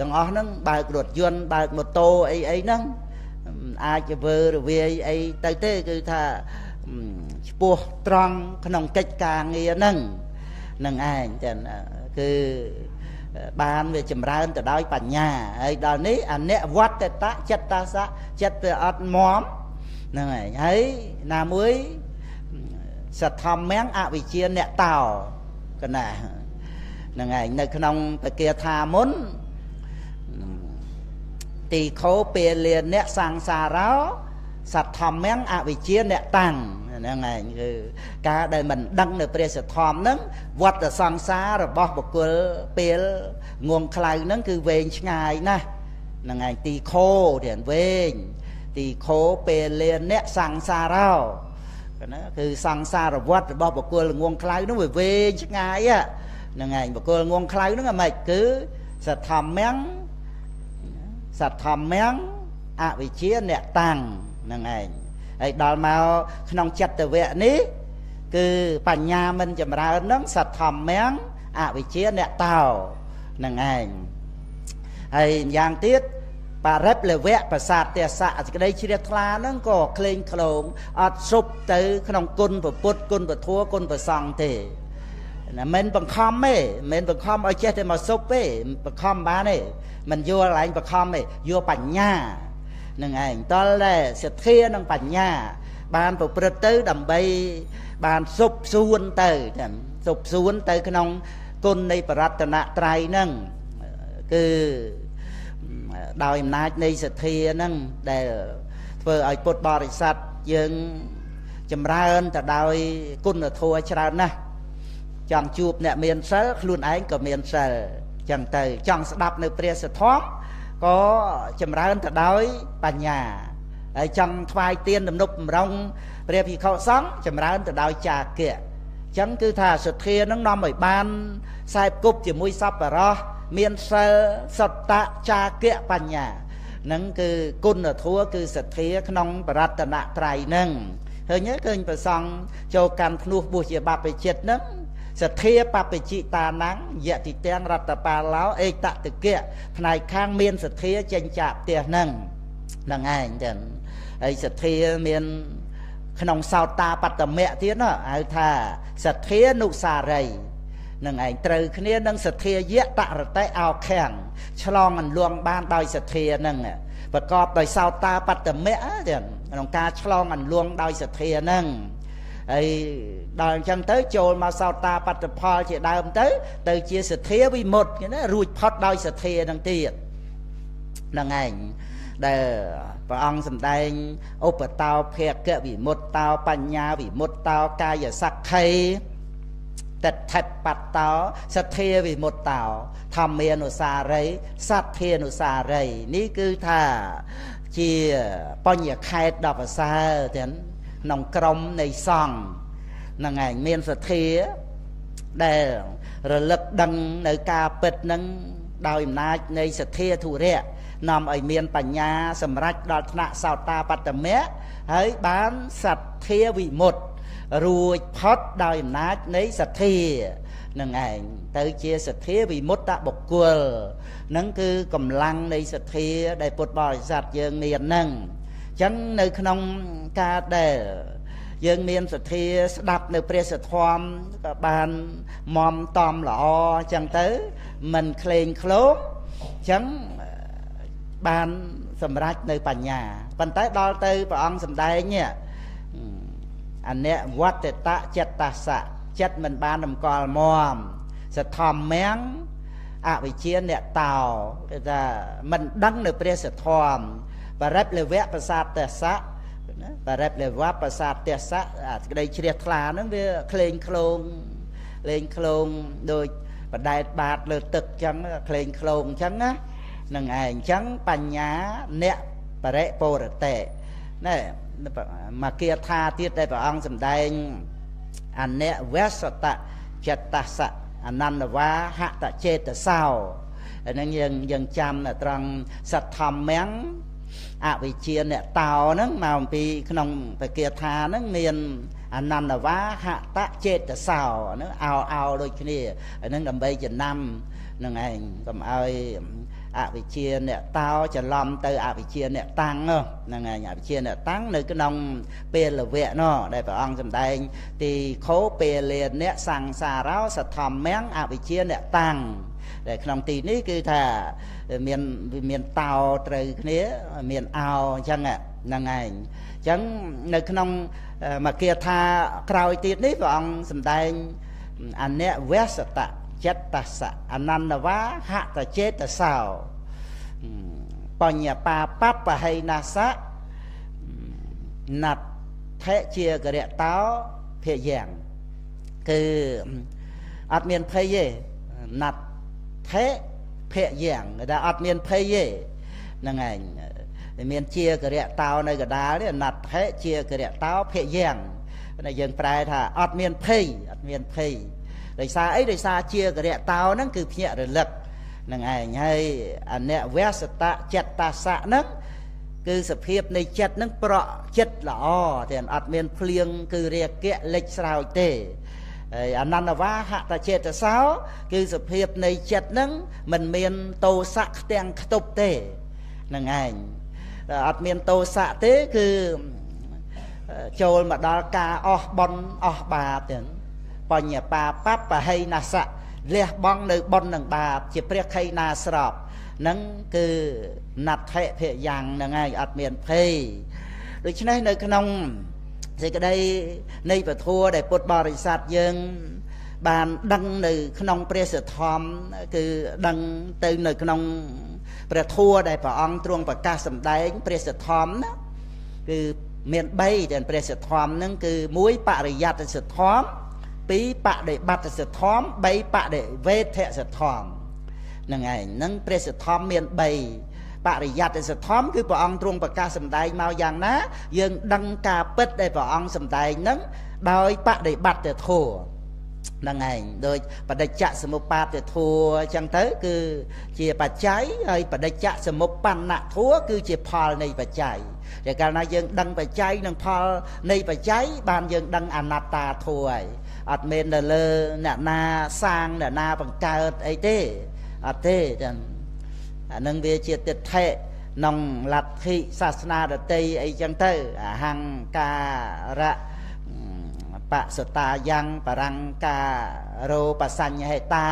ទាំងអស់ហ្នឹងបើករថយន្តបើកម៉ូតូអីអីហ្នឹងអាចធ្វើរវាយអីទៅទេគឺថា ឈ្មោះត្រង់ក្នុងកិច្ចការងារហ្នឹងនឹងឯងចឹងគឺបានវាចម្រើនទៅដោយបញ្ញាហើយដល់នេះអនិវត្តតចិត្តតាសៈចិត្តវាអត់មមហ្នឹងហើយហើយណាមួយសទ្ធម្មំអវិជ្ជាអ្នកតោកណាហ្នឹងហើយនៅក្នុងតគាថាមុនទីខោពេលលាអ្នកសង្សារោសទ្ធម្មំអវិជ្ជាអ្នកតាំង ហ្នឹងឯងគឺការដែលមិនដឹងនៅព្រះសទ្ធំហ្នឹងវត្តសង្សាររបស់បុគ្គលពេលងងខ្លៅហ្នឹងគឺវែងឆ្ងាយណាស់ហ្នឹងឯងទីខោទៀតវែងទីខោពេលលាអ្នកសង្សារោណាគឺសង្សារវត្តរបស់បុគ្គលងងខ្លៅហ្នឹងវាវែងឆ្ងាយហ្នឹងឯងបុគ្គលងងខ្លៅហ្នឹងអាម៉េចគឺសទ្ធម្មំសទ្ធម្មំអវិជ្ជាអ្នកតាំងហ្នឹងឯង ហើយដល់មកក្នុងចិត្តវៈនេះគឺបញ្ញាមិនចម្រើននឹងសទ្ធម្មំអវិជ្ជាអ្នកតោនឹងឯងហើយយ៉ាងទៀតបរិបលវៈប្រសាទទេសៈសេចក្តីជ្រះថ្លាហ្នឹងក៏ក្លែងក្លោងអត់សុបទៅ ក្នុងគុណពុទ្ធគុណពធគុណប្រសង្ឃទេណាមិនបង្ខំទេមិនបង្ខំឲ្យចេះតែមកសុបទេបង្ខំបានទេមិនយល់ឯងបង្ខំទេយកបញ្ញា នឹងឯងតលតែសទ្ធានិងបញ្ញា បានប្រព្រឹត្តទៅដើម្បីបានសុបសួនទៅចាំសុបសួនទៅក្នុងគុណនៃបរតនត្រ័យហ្នឹងគឺដោយអំណាចនៃសទ្ធាហ្នឹងដែលធ្វើឲ្យពុទ្ធបរិស័ទយើងចម្រើនទៅដោយគុណធម៌ច្រើនណាស់ចង់ជួបអ្នកមានសិលខ្លួនឯងក៏មានសិលចឹងទៅចង់ស្ដាប់នៅព្រះសទ្ធំ ក៏ចម្រើនទៅដោយបញ្ញាហើយចង់ថ្វាយទៀនទំនុកបំរុងព្រះភិក្ខុសង្ឃចម្រើនទៅដោយចាគៈអញ្ចឹងគឺថាសទ្ធានឹងនាំឲ្យបានខ្សែគប់ជាមួយសប្បុរសមានសិលសត្តៈចាគៈបញ្ញានឹងគឺគុណធម៌គឺសទ្ធាក្នុងបរតនត្រ័យនឹងឃើញទេឃើញប្រសង់ចូលកាន់ធ្នោះបុស្សជាបព្វជិតនឹង សទ្ធាបពជិតានំយតិទាំងរតបាឡោអេតតិកៈផ្នែកខាងមានសទ្ធាចេញចាកផ្ទះហ្នឹងហ្នឹងឯងចឹងហើយសទ្ធាមានក្នុងសោតាបត្តមៈទៀតណាហៅថាសទ្ធានុសារីនឹងឯងត្រូវគ្នានឹងសទ្ធាយៈតរតេអោខាំងឆ្លងអន្លងបានដោយសទ្ធានឹងប្រកបដោយសោតាបត្តមៈទាំងក្នុងការឆ្លងអន្លងដោយសទ្ធានឹង ហើយដល់អញ្ចឹងទៅចូលមកសោតាបត្តផលជាដើមទៅ ទៅជាសទ្ធាវិមុតណារួចផុតដោយសទ្ធានឹងទៀតហ្នឹងឯងដែលព្រះអង្គសម្ដែងឧបតោភគវិមុតតោបញ្ញាវិមុតតោកាយសក្ខីតថិបតោសទ្ធាវិមុតតោធម្មានុសារីសទ្ធានុសារីនេះគឺថាជាបញ្ញខេតដល់ប្រសើរទាំង ក្នុងក្រមនៃសង្ឃហ្នឹងឯងមានសទ្ធាដែលរលឹកដឹងនៅការពិតនឹងដោយអំណាចនៃសទ្ធាធុរៈនាំឲ្យមានបញ្ញាសម្រេចដល់ថ្នាក់សោតាបត្តមៈហើយបានសទ្ធាវិមុតរួចផុតដោយអំណាចនៃសទ្ធានឹងឯងទៅជាសទ្ធាវិមុតតបុគ្គលនឹងគឺកម្លាំងនៃសទ្ធាដែលពុទ្ធបរិស័ទយើងមាននឹងអញ្ចឹងនៅក្នុងការដែលយើងមានសទ្ធាស្ដាប់នៅព្រះសទ្ធំក៏បានមមតំល្អអញ្ចឹងទៅមិនក្លែងក្លោមអញ្ចឹងបានសម្រេចនៅបញ្ញាប៉ុន្តែដល់ទៅព្រះអង្គសម្ដែងនេះអនៈវត្តតៈចិត្តសៈចិត្តមិនបានតម្កល់មមសធម្មំអវិជ្ជាអ្នកតោគេថាមិនដឹងនៅព្រះសទ្ធំ បរិបលវៈប្រសាទសៈណាបរិបលវៈប្រសាទសៈអាក្តីជ្រះថ្លាហ្នឹងវាក្លែងក្លងលេងក្លងដូចបដែតបាតលើទឹកចឹងក្លែងក្លងចឹងណានឹងឯងអញ្ចឹងបញ្ញាអ្នកបរិពរតេណែមកគាថាទៀតដែលព្រះអង្គសម្ដែងអនវសតចិត្តសៈអនន្តវាហតចេតសោអានឹងយើងយើងចាំត្រង់សទ្ធធម្មំ អវិជ្ជាអ្នកតោហ្នឹងមកអំពីក្នុងបគាថាហ្នឹងមានអនន្តវាហតចេតសោហ្នឹងអោអោដូចគ្នាអាហ្នឹងដើម្បីចំណាំនឹងឯងកុំឲ្យអវិជ្ជាអ្នកតោច្រឡំទៅអវិជ្ជាអ្នកតាំងហ្នឹងហើយអវិជ្ជាអ្នកតាំងនៅក្នុងពេលវៈនោះដែលព្រះអង្គសម្ដែង ទីខោពេលលាអ្នកសង្សារោសធម្មំអវិជ្ជាអ្នកតាំង តែក្នុងទីនេះគឺថាមានមានតោត្រូវគ្នាមានអោអញ្ចឹងហ្នឹងឯងអញ្ចឹងនៅក្នុងមកគាថាក្រោយទៀតនេះព្រះអង្គសម្ដែងអនវសតៈចិត្តសៈអនន្តវាហតចេតសោបញ្ញបាបបហៃណាសៈណដ្ឋិជាករិតោភយយ៉ាងគឺអត់មានភ័យទេណដ្ឋិភយ៉ាងដែលអត់មានភ័យទេហ្នឹងឯងមានជាករិតោនៅកដាលនេះណដ្ឋិជាករិតោភយ៉ាងយើងប្រែថាអត់មានភ័យអត់មានភ័យដោយសារអីដោយសារជាករិតោហ្នឹងគឺភ្ញាក់រលឹកនឹងឯងហើយអនវសតៈចិត្តសៈហ្នឹងគឺសភាពនៃចិត្តហ្នឹងប្រក់ចិត្តល្អតែអត់មានភ្លៀងគឺរាគៈលិចស្រោចទេ ហើយអនន្តវាហតចេតសោគឺសភាពនៃចិត្តហ្នឹងមិនមានតោសៈខ្ទាំងខ្ទប់ទេនឹងឯងអត់មានតោសៈទេគឺចូលមកដល់ការអស់បន់អស់បាបទាំងបញ្ញបាបបហៃណាសៈលះបង់នៅបុណ្យនិងបាប ជាព្រះខៃណាស្របនឹងគឺណដ្ឋិភយ៉ាងហ្នឹងហើយអត់មានភ័យដូច្នេះនៅក្នុង សេចក្តីនៃពធដែលពុទ្ធបរិស័ទយើង បានដឹងនៅ ក្នុងព្រះសទ្ធំគឺដឹងទៅនៅក្នុងព្រះធัวដែលព្រះអង្គទ្រង់ប្រកាសសម្ដែងព្រះសទ្ធំណាគឺមាន3ទាំងព្រះសទ្ធំហ្នឹងគឺ1បរិយត្តិសទ្ធំ2បដិបត្តិសទ្ធំ3បដិវេធសទ្ធំនឹងឯងនឹងព្រះសទ្ធំមាន3 បរិយត្តិសទ្ធំគឺព្រះអង្គទ្រង់ប្រកាសសម្ដែងមកយ៉ាងណា យើងដឹងការពិតដែលព្រះអង្គសម្ដែងនឹងដោយបដិបត្តិធម៌ហ្នឹងឯងដូចបដិច្ចសមុបាទធัวអញ្ចឹងទៅ គឺជាបច្ច័យហើយបដិច្ចសមុបណ្ណធัวគឺជាផលនៃបច្ច័យតែកាលណាយើងដឹងបច្ច័យនិងផលនៃបច្ច័យបានយើងដឹងអនត្តាធัวហើយអត់មែននៅលើអ្នកណាសាងអ្នកណាបង្កើតអីទេអត់ទេចឹង អានឹងវាជាទិដ្ឋិក្នុងលទ្ធិសាសនាដតីអីចឹងទៅអហង្ការៈបសតាយ៉ាងបរង្ការោបសញ្ញហេតា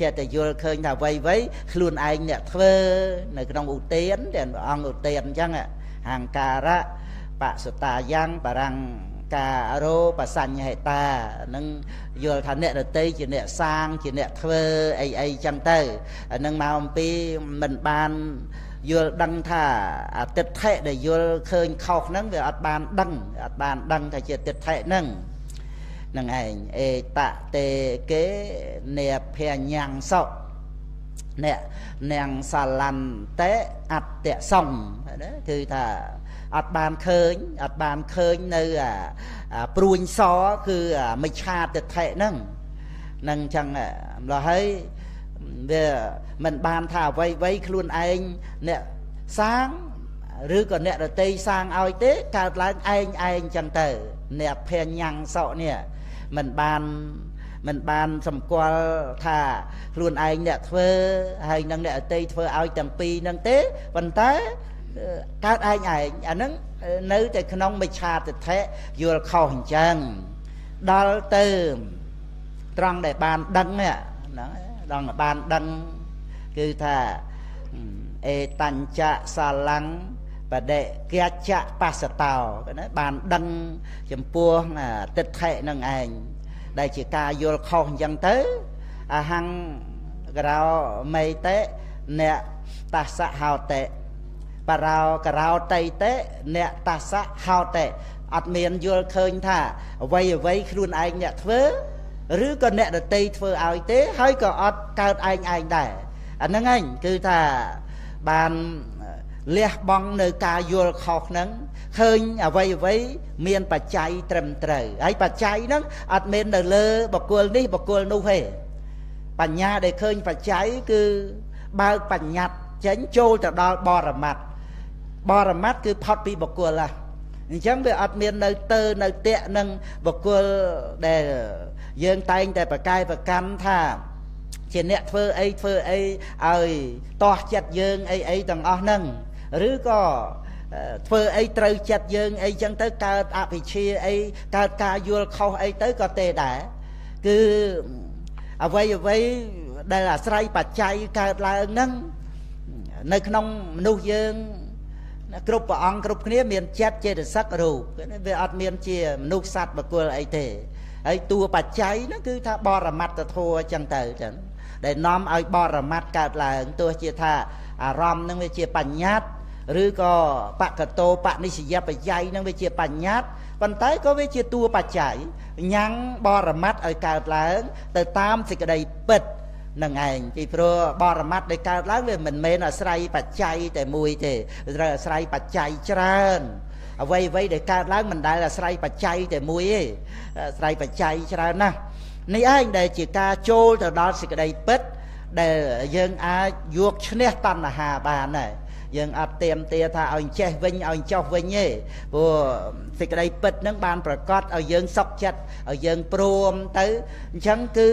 ចេះតែយល់ឃើញថាវ័យវ័យខ្លួនឯងអ្នកធ្វើនៅក្នុងឧទានតែព្រះអង្គឧទានអញ្ចឹងហង្ការៈបសតាយ៉ាងបរង្ការោបសញ្ញហេតានឹងយល់ថាអ្នករតីជាអ្នកសាងជាអ្នកធ្វើអីអីចឹងទៅនឹងមកអំពីមិនបានយល់ដឹងថាអតិថិដែលយល់ឃើញខុសហ្នឹងវាអត់បានដឹងអត់បានដឹងថាជាអតិថិហ្នឹងនឹងឯងអេតតេកេនេភញ្ញាំងសោអ្នកនាងសាឡន្តេអត្តសង្ឃណាគឺថា អត់បានឃើញអត់បានឃើញនៅអាព្រួញសគឺមិឆាទិដ្ឋិហ្នឹងនឹងចឹងម្ល៉េះហើយវាមិនបានថាអ្វីអ្វីខ្លួនឯងអ្នកសាងឬក៏អ្នកដតីសាងឲ្យទេកើតឡើងឯងឯងចឹងទៅ អ្នកភញ្ញាំងសក់នេះមិនបានមិនបានសម្គាល់ថាខ្លួនឯងអ្នកធ្វើហើយនឹងអ្នកអតីធ្វើឲ្យទាំងពីរនឹងទេប៉ុន្តែ កើតឯងឯងអាហ្នឹងនៅតែក្នុងមិឆាទិដ្ឋិយល់ខុសអញ្ចឹងដល់ទៅត្រង់ដែលបានដឹងហ្នឹងដល់បានដឹងគឺថាអេតញ្ចៈសាលੰបដិគច្ចៈបសតោណាបានដឹងចំពោះទិដ្ឋិនឹងឯងដែលជាការយល់ខុសអញ្ចឹងទៅអហង្ក្រោមេតេអ្នកតសហោតេ បរោករោតៃតេអ្នកតសហោតេអត់មានយល់ឃើញថាអ្វីអ្វីខ្លួនឯងអ្នកធ្វើឬក៏អ្នកដតីធ្វើឲ្យទេ ហើយក៏អត់កើតឯងឯងដែរអាហ្នឹងឯងគឺថាបានលះបង់នៅការយល់ខុសហ្នឹងឃើញអ្វីអ្វីមានបច្ច័យត្រឹមត្រូវហើយបច្ច័យហ្នឹងអត់មាននៅលើបកគលនេះបកគលនោះទេបញ្ញាដែលឃើញបច្ច័យគឺបើកបញ្ញត្តិចេញចូលទៅដល់បរមត្ត បរមត្តគឺផុតពីបកគលឡាអញ្ចឹងវាអត់មាននៅទៅនៅតេនឹងបកគលដែលយើងតែងតែប្រកែប្រកម្មថាជាអ្នកធ្វើអីធ្វើអីឲ្យតោះចិត្តយើងអីអីទាំងអស់ហ្នឹងឬក៏ធ្វើអីត្រូវចិត្តយើងអីចឹងទៅកើតអភិជាអីកើតការយល់ខុសអីទៅក៏ទេដែរគឺអ្វីអ្វីដែលអាស្រ័យបច្ច័យកើតឡើងហ្នឹងនៅក្នុងមនុស្សយើង គ្រប់ព្រះអង្គគ្រប់គ្នាមានចិត្តចេតសិករូបវាអត់មានជាមនុស្សសត្វបកុលអីទេហើយតួបច្ច័យហ្នឹងគឺថាបរមត្តធัวចឹងទៅចឹងដែលនាំឲ្យបរមត្តកើតឡើងទោះជាថាអារម្មណ៍ហ្នឹងវាជាបញ្ញត្តិឬក៏បកតោបនិសយបច្ច័យនឹងវាជាបញ្ញត្តិប៉ុន្តែក៏វាជាតួបច្ច័យញ៉ាំងបរមត្តឲ្យកើតឡើង ទៅតាមសេចក្តីពិត នឹងឯងពីព្រោះបរមត្តដែលកើតឡើងវាមិនមែនអាស្រ័យបច្ច័យតែមួយទេត្រូវអាស្រ័យបច្ច័យច្រើនអ្វីអ្វីដែលកើតឡើងមិនដែលអាស្រ័យបច្ច័យតែមួយទេអាស្រ័យបច្ច័យច្រើនណាស់នេះឯងដែលជាការចូលទៅដល់សេចក្តីពិតដែលយើងអាចយកឈ្នះតណ្ហាបានដែរ យើងអត់ទៀមទាថាឲ្យចេះវិញឲ្យចោះវិញទេព្រោះសេចក្តីពិតនឹងបានប្រកាសឲ្យយើងសុខចិត្តឲ្យយើងព្រមទៅអញ្ចឹងគឺ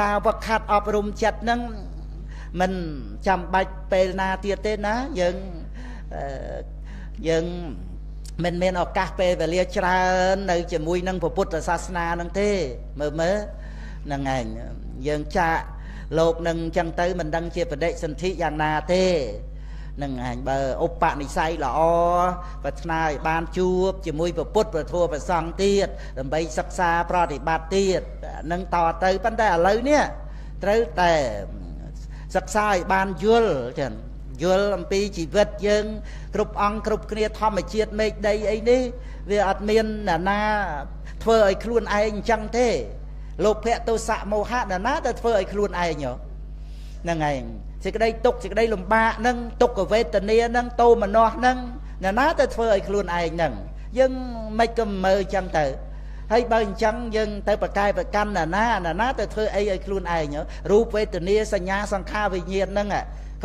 ការវឹកហាត់អប់រំចិត្តនឹងមិនចាំបាច់ពេលណាទៀតទេណាយើងយើងមិនមានឱកាសពេលវេលាច្រើននៅជាមួយនឹងពុទ្ធសាសនានឹងទេមើលមើលហ្នឹងឯងយើងចាក់លោកនឹងអញ្ចឹងទៅមិនដឹងជាបដិសន្ធិយ៉ាងណាទេ នឹងអញបើឧបនិស្ស័យល្អប្រាថ្នាឲ្យបានជួបជាមួយពុទ្ធប្រធัวប្រសង់ទៀតដើម្បីសិក្សាប្រតិបត្តិទៀតនឹងតទៅប៉ុន្តែឥឡូវនេះត្រូវតែសិក្សាឲ្យបានយល់ចឹងយល់អំពីជីវិតយើង គ្រប់អង្គគ្រប់គ្នាធម្មជាតិមេឃដីអីនេះវាអត់មានណាណាធ្វើឲ្យខ្លួនឯងអញ្ចឹងទេ លោភៈទោសៈមោហៈណាណាទៅធ្វើឲ្យខ្លួនឯងហ្នឹងឯង សេចក្តីទុកសេចក្តីលំបាកហ្នឹងទុក្ខវេទនាហ្នឹងតោមនស្សហ្នឹងណាណាទៅធ្វើឲ្យខ្លួនឯងហ្នឹងយើងមិនក៏មើលអញ្ចឹងទៅហើយបើអញ្ចឹងយើងទៅប្រកែប្រកាន់ណាណាណាណាទៅធ្វើអីឲ្យខ្លួនឯងរូបវេទនាសញ្ញាសង្ខារវិញ្ញាណហ្នឹង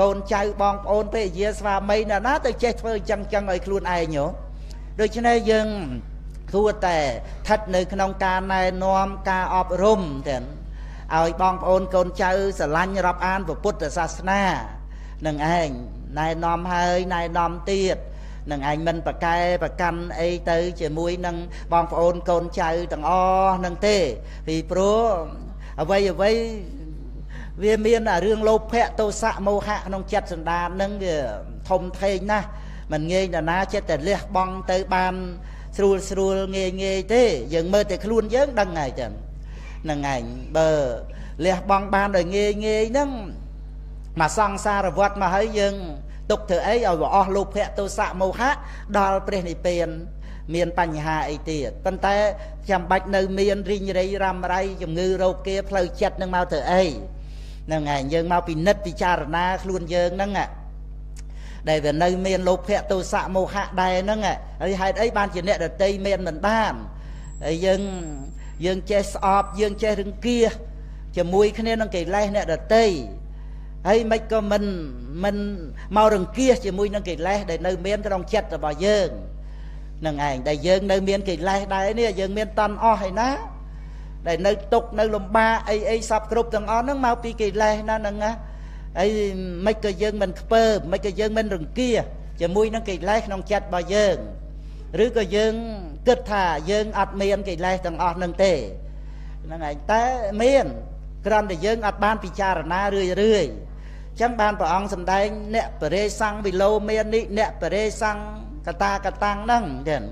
កូនចៅបងប្អូនពេយាស្វាមីណាណាទៅចេះធ្វើអញ្ចឹងអញ្ចឹងឲ្យខ្លួនឯងដូច្នេះយើងគួរតែស្ថិតនៅក្នុងការណែនាំការអប់រំទាំង ឲ្យបងប្អូនកូនចៅស្រឡាញ់រាប់អានពុទ្ធសាសនានឹងឯងណែនាំហើយណែនាំទៀតនឹងឯងមិនប្រកែប្រកាន់អីទៅ ជាមួយនឹងបងប្អូនកូនចៅទាំងអស់នឹងទេពីព្រោះអ្វីអ្វីវាមានអារឿងលោភៈទោសៈមោហៈក្នុងចិត្តសន្តាននឹងវាធំធេងណាស់មិនងាយណានាចិត្តតែលះបង់ទៅបានស្រួលស្រួលងាយងាយទេយើងមើលតែខ្លួនយើងដឹងហើយចឹងហ្នឹងឯងបើលះបង់បានដោយងាយងាយហ្នឹងមកសង្សារវត្តមកហើយយើងទុកធ្វើអីឲ្យវាអស់លោភៈទោសៈមោហៈដល់ព្រះនិព្វាន មានបញ្ហាអីទៀតប៉ុន្តែចាំបាច់នៅមានរីងរៃរ៉ាំរៃជំងឺរោគគាផ្លូវចិត្តនឹងមកធ្វើអីហ្នឹងហើយយើងមកពិនិត្យពិចារណាខ្លួនយើងហ្នឹងដែលវានៅមានលោភៈទោសៈមោហៈដែរហ្នឹងហើយហេតុអីបានជាអ្នកដតីមានមិនបានហើយយើង យើងចេះស្អប់យើងចេះរង្គៀសជាមួយគ្នានឹងកិលេសអ្នកដតីហើយមិនក៏មិនមិនមករង្គៀសជាមួយនឹងកិលេសដែលនៅមានក្នុងចិត្តរបស់យើងនឹងឯងដែលយើងនៅមានកិលេសដែរនេះយើងមានតន់អស់ហើយណាដែលនៅទុកនៅលំបាកអីអីសពគ្រប់ទាំងអស់ហ្នឹងមកពីកិលេសណាហ្នឹងណាអីមិនក៏យើងមិនខ្ពើមិនក៏យើងមិនរង្គៀសជាមួយនឹងកិលេសក្នុងចិត្តរបស់យើង ឬក៏យើងគិតថាយើងអត់មានកិលេសទាំងអស់នឹងទេហ្នឹងឯងតែមានគ្រាន់តែយើងអត់បានពិចារណារឿយរឿយចឹងបានព្រះអង្គសម្ដែងអ្នកបរិសੰងវិលោមាននិអ្នកបរិសੰងកតាកតាំងហ្នឹងចឹង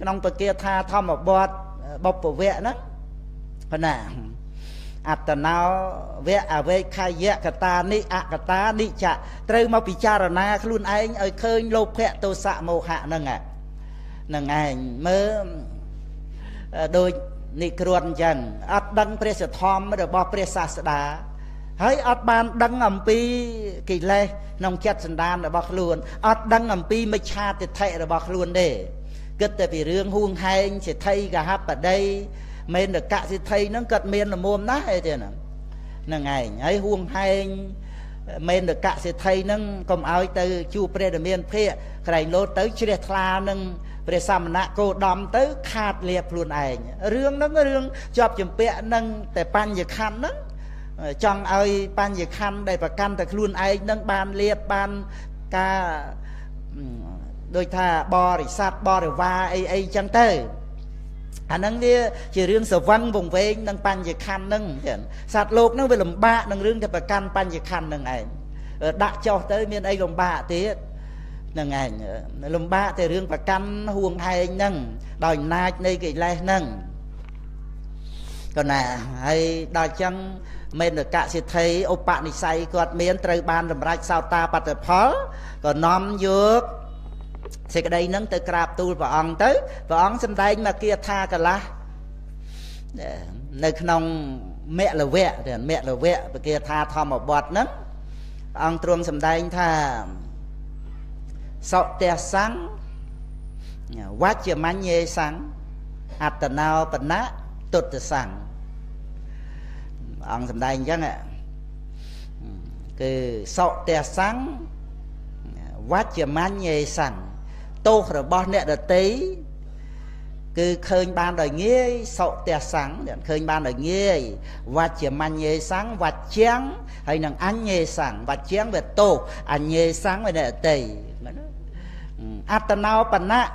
ក្នុងពគាថាធម្មបទបុព្វវៈហ្នឹងប៉ុណ្ណាអត្តណោវៈអវេខយៈកតានិអកតានិចៈត្រូវមកពិចារណាខ្លួនឯងឲ្យឃើញលោភៈទោសៈមោហៈហ្នឹងហ្នឹងឯងមើលដូចនិគ្រួនអញ្ចឹងអត់ដឹងព្រះសធម្មរបស់ព្រះសាស្តាហើយអត់បានដឹងអំពីកិលេសក្នុងចិត្តសន្តានរបស់ខ្លួនអត់ដឹងអំពីមិច្ឆាទិដ្ឋិរបស់ខ្លួនទេគិតតែពីរឿងហួងហែងសិទ្ធិកហបដីមេនកសិទ្ធិហ្នឹងគាត់មានលមុំណាស់ឯទៀតហ្នឹងឯងហើយហួងហែង មេនកសិទ្ធិហ្នឹងកុំឲ្យទៅជួព្រះរាមាភិកក្រែងលោតទៅជ្រះថ្លានឹងព្រះសមណៈគោដំទៅខាតលៀបខ្លួនឯងរឿងហ្នឹងរឿងជាប់ចម្ពាក់នឹងតែបញ្ញខណ្ឌហ្នឹងចង់ឲ្យបញ្ញខណ្ឌដែលប្រកាន់តែខ្លួនឯងនឹងបានលៀបបានការដូចថាបរិស័ទបរិវារអីអីចឹងទៅ អាហ្នឹងវាជារឿងសវឹងវង្វេងនឹងបញ្ញខណ្ឌហ្នឹងចឹងសត្វលោកហ្នឹងវាលំបាកនឹងរឿងតែប្រកាន់បញ្ញខណ្ឌហ្នឹងឯងដាក់ចុះទៅមានអីលំបាកទៀតហ្នឹងឯងលំបាកតែរឿងប្រកាន់ហួងហែងហ្នឹងដោយអំណាចនៃកិលេសហ្នឹងក៏ណាហើយដល់ចឹងមេនកសិទ្ធិឧបនិស្ស័យគាត់មានត្រូវបានសម្រេចសោតាបត្តផលក៏នាំយក សេចក្តីនឹងទៅក្រាបទូលព្រះអង្គទៅព្រះអង្គសម្ដែងមកគាថាកលាស់នៅក្នុងមគ្គលវៈមគ្គលវៈពគាថាធម្មបទហ្នឹងព្រះអង្គទ្រង់សម្ដែងថាសោតះសੰងវច្ចមញ្ញេសੰងអត្តណោបណៈទុត្តសੰងអង្គសម្ដែងអញ្ចឹងគឺសោតះសੰងវច្ចមញ្ញេសੰង ទោសរបស់អ្នកដតីគឺឃើញបានដោយងាយសុទះសੰងឃើញបានដោយងាយវច្ចមញ្ញេសੰងវច្ចាំងហើយនឹងអញ្ញេសੰងវច្ចាំងវាទោសអញ្ញេសੰងវាអ្នកដតីអត្តណោបណៈ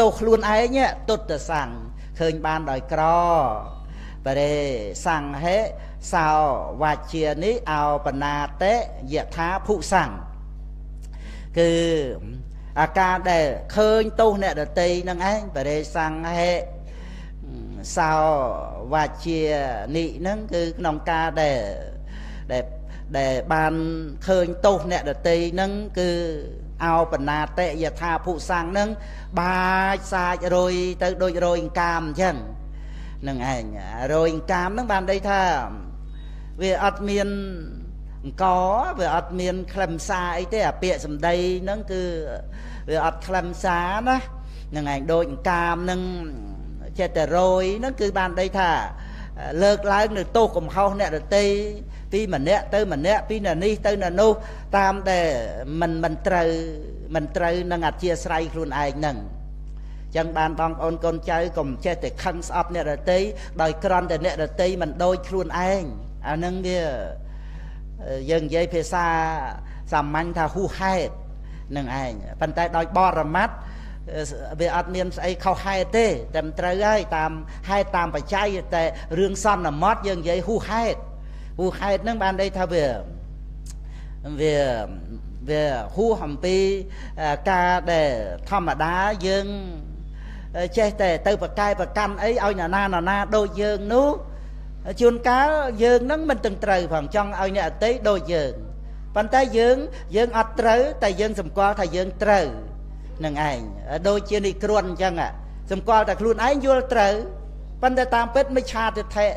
ទោសខ្លួនឯងទុត្តសੰងឃើញបានដោយក្របរិសង្ហេសោវជានេះអោបណាតេយថាភុសੰងគឺ អាការដែលឃើញទោសអ្នកដតីនឹងឯងបរិសង្ហេសោវាជានិហ្នឹងគឺក្នុងការដែលដែលដែលបានឃើញទោសអ្នកដតីហ្នឹងគឺអោបណាតិយថាភុសੰងហ្នឹងបាចសាចរយទៅដូចរយកាមអញ្ចឹងនឹងឯងរយកាមហ្នឹងបានន័យថាវាអត់មានអង្គវាអត់មាន ខ្លឹមសារអីទេអាពាក្យសម្ដីហ្នឹងគឺ វាអត់ខ្លឹមសារណានឹងឯងដូចកាមនឹងចិត្តតែរយហ្នឹងគឺបានដីថាលើកឡើងនៅទោសកំហុសអ្នករតីពីម្នាក់ទៅម្នាក់ពីអ្នកនេះទៅអ្នកនោះតាមដែលមិនមិនត្រូវមិនត្រូវនឹងអធិស្រ័យខ្លួនឯងហ្នឹងចឹងបានបងប្អូនកូនចៅកុំចេះតែខឹងស្អប់អ្នករតីដោយក្រន់តែអ្នករតីមិនដូចខ្លួនឯងអានឹងវាយើងនិយាយភាសាសាមញ្ញថាហ៊ូហេតុ នឹងឯងប៉ុន្តែដោយបរមត្តវាអត់មានស្អីខុសហេតុទេតែត្រូវហើយតាមហេតុតាមបច្ច័យតែរឿងសន្មត់យើងនិយាយហ៊ូហេតុហ៊ូហេតុនឹងបានន័យថាវាវាវាហួសអំពីការដែលធម្មតាយើងចេះតែទៅប្រកែប្រកាន់អីឲ្យណានាណាដូចយើងនោះជួនកាលយើងនឹងមិនទាំងត្រូវផងចង់ឲ្យអ្នកអតីដូចយើង ប៉ុន្តែយើងយើងអត់ត្រូវតែយើងសម្គាល់ថាយើងត្រូវនឹងឯងដូចជានិគ្រុនអញ្ចឹងសម្គាល់តែខ្លួនឯងយល់ត្រូវប៉ុន្តែតាមពិតមិនឆាទិដ្ឋិ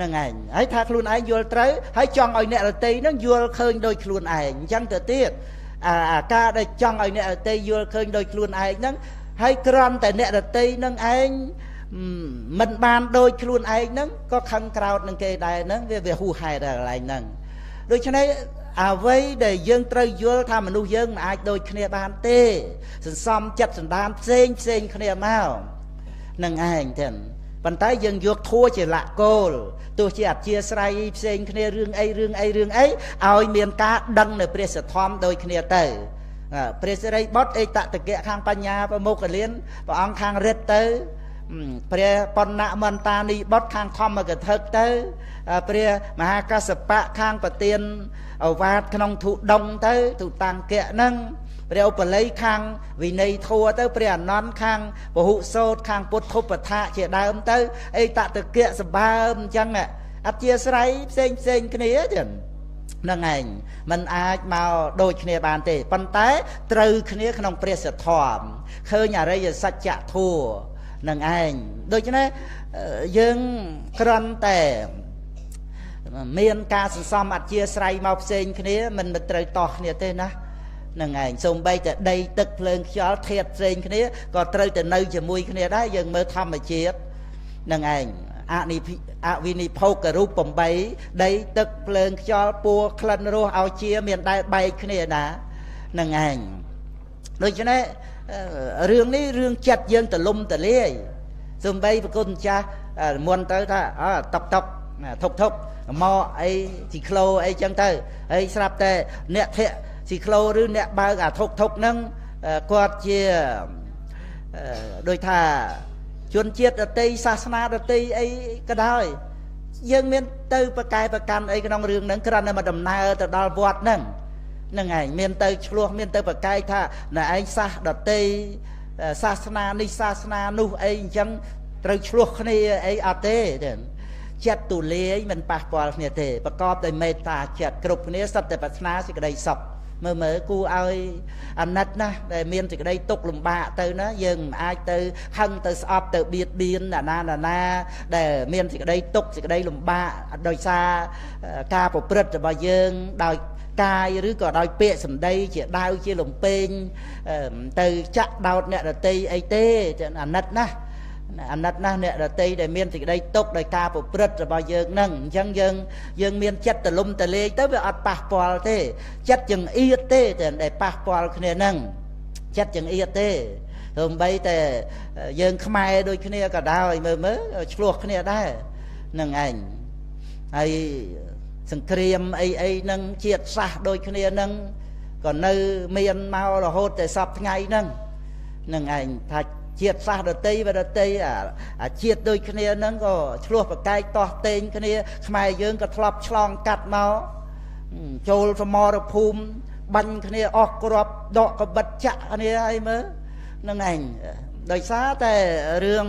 នឹងឯងហើយថាខ្លួនឯងយល់ត្រូវហើយចង់ឲ្យអ្នករតីនឹងយល់ឃើញដោយខ្លួនឯងអញ្ចឹងទៅទៀតអាការដែលចង់ឲ្យអ្នករតីយល់ឃើញដោយខ្លួនឯងហ្នឹងហើយក្រំតែអ្នករតីនឹងឯងមិនបានដូចខ្លួនឯងហ្នឹងក៏ខឹងក្រោតនឹងគេដែរហ្នឹងវាវាហួសហេតុដល់កន្លែងហ្នឹងដូច្នេះ អ្វីដែលយើងត្រូវយល់ថាមនុស្សយើងមិនអាចដូចគ្នាបានទេសន្សំចិត្តសន្តានផ្សេងផ្សេងគ្នាមកនឹងឯងទាំងប៉ុន្តែយើងយកធัวជាលក្ខគោលទោះជាអធិស្ស្រ័យផ្សេងគ្នារឿងអីរឿងអីរឿងអីឲ្យមានការដឹងនៅព្រះសទ្ធំដូចគ្នាទៅព្រះសិរីបុត្រឯកតតកៈខាងបញ្ញាប្រមុខលៀនព្រះអង្គខាងរិទ្ធទៅ ព្រះបណ្ណមន្តានីបុត្រខាងធម្មកថាទៅព្រះមហាកសបៈខាងប្រទៀនអវាទក្នុងធុដងទៅទុតាំងកៈហ្នឹងព្រះឧបល័យខាងវិន័យធัวទៅព្រះអនន្តខាងពហុសោតខាងពុទ្ធុបថាជាដើមទៅអេតតកៈសម្បើមអញ្ចឹងអធិស្ស្រ័យផ្សេងផ្សេងគ្នាចឹងនឹងឯងมันអាចមកដូចគ្នាបានទេប៉ុន្តែត្រូវគ្នាក្នុងព្រះសទ្ធមឃើញអរិយសច្ចធัว នឹងឯងដូច្នេះយើងក្រន់តែមានការសន្សំអធិស្ស្រ័យមកផ្សេងគ្នាមិនមិនត្រូវតោះគ្នាទេណានឹងឯងសូម្បីតែដីទឹកភ្លើងខ្យល់ធាតុផ្សេងគ្នាក៏ត្រូវតែនៅជាមួយគ្នាដែរយើងមើលធម្មជាតិនឹងឯងអនិអវិនិភោគរូប8ដីទឹកភ្លើងខ្យល់ពួរក្លិនរសឲ្យជាមានដែរបែកគ្នាណានឹងឯង ដូច្នេះរឿងនេះរឿងចិត្តយើងទលំទលាយសំបីប្រគុណម្ចាស់មុនទៅថាអតុកតុកធុកធុកមកអីស៊ីក្លូអីចឹងទៅហើយស្រាប់តែអ្នកធាក់ស៊ីក្លូឬអ្នកបើកអាធុកធុកហ្នឹងគាត់ជាដូចថាជនជាតិដតីសាសនាដតីអីក៏ដោយយើងមានទៅប្រកែប្រកាន់អីក្នុងរឿងហ្នឹងគ្រាន់តែមកដំណើរទៅដល់វត្តហ្នឹងហ្នឹងឯងមានទៅឆ្លោះមានទៅប្រកែកថាណែឯងសាសដតីសាសនានេះសាសនានោះអីអញ្ចឹងត្រូវឆ្លោះគ្នាអីអត់ទេចិត្តទូលាយមិនប៉ះពាល់គ្នាទេប្រកបដោយមេត្តាចិត្តគ្រប់គ្នាសត្វតែប្រាថ្នាសេចក្តីសុខមើលមើលគូឲ្យអាណិតណាដែលមានសេចក្តីទុកលំបាកទៅណាយើងមិនអាចទៅហឹងទៅស្អប់ទៅបៀតបៀនណាណាណាណាដែលមានសេចក្តីទុកសេចក្តីលំបាកដោយសារការប្រព្រឹត្តរបស់យើងដោយ កាយឬក៏ដោយពាក្យសម្ដី ជាដាវជាលំពេងទៅចាក់ដោតអ្នករតីអីទេអាណិតណាស់អាណិតណាស់អ្នករតីដែលមានសេចក្តីទុកដោយការប្រព្រឹត្តរបស់យើងនឹងអញ្ចឹងយើងយើងមានចិត្តទលំទលេងទៅវាអត់ប៉ះពាល់ទេ ចិត្តចង្អៀតទេដែលប៉ះពាល់គ្នានឹងចិត្តចង្អៀតទេទោះបីតែយើងខ្មែរដូចគ្នាក៏ដោយមើលមើលឆ្លោះគ្នាដែរនឹងឯងហើយ សង្គ្រាមអីអីនឹងជាតិសាសដូចគ្នានឹងក៏នៅមានមករហូតតែសពថ្ងៃហ្នឹងនឹងឯងថាជាតិសាសដតីវដតីអាជាតិដូចគ្នាហ្នឹងក៏ឆ្លោះប្រកែកតោះតេងគ្នា ខ្មែរយើងក៏ធ្លាប់ឆ្លងកាត់មកចូលសមរភូមិបាញ់គ្នាអស់ក្របដកកបិតចាក់គ្នាអីមើលនឹងឯងដោយសារតែរឿង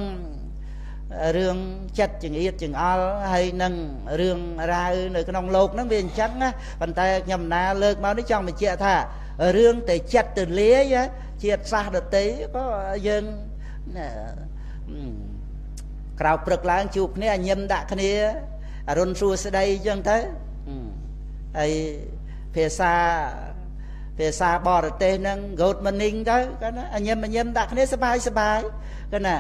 រឿងចិត្តចង្អៀតចង្អល់ហើយនឹងរឿងរ៉ាវនៅក្នុងโลกហ្នឹងវាអញ្ចឹងណាប៉ុន្តែខ្ញុំណាលើកមកនេះចង់បញ្ជាក់ថារឿងតែចិត្តទលាយជាតិសាសដតីក៏យើងក្រៅព្រឹកឡើងជួបគ្នាញឹមដាក់គ្នាអរុនសួស្ដីអញ្ចឹងទៅហើយភាសាភាសាបរទេសហ្នឹង good morning ទៅគាត់ណាញឹមញឹមដាក់គ្នាសบายសบายគាត់ណា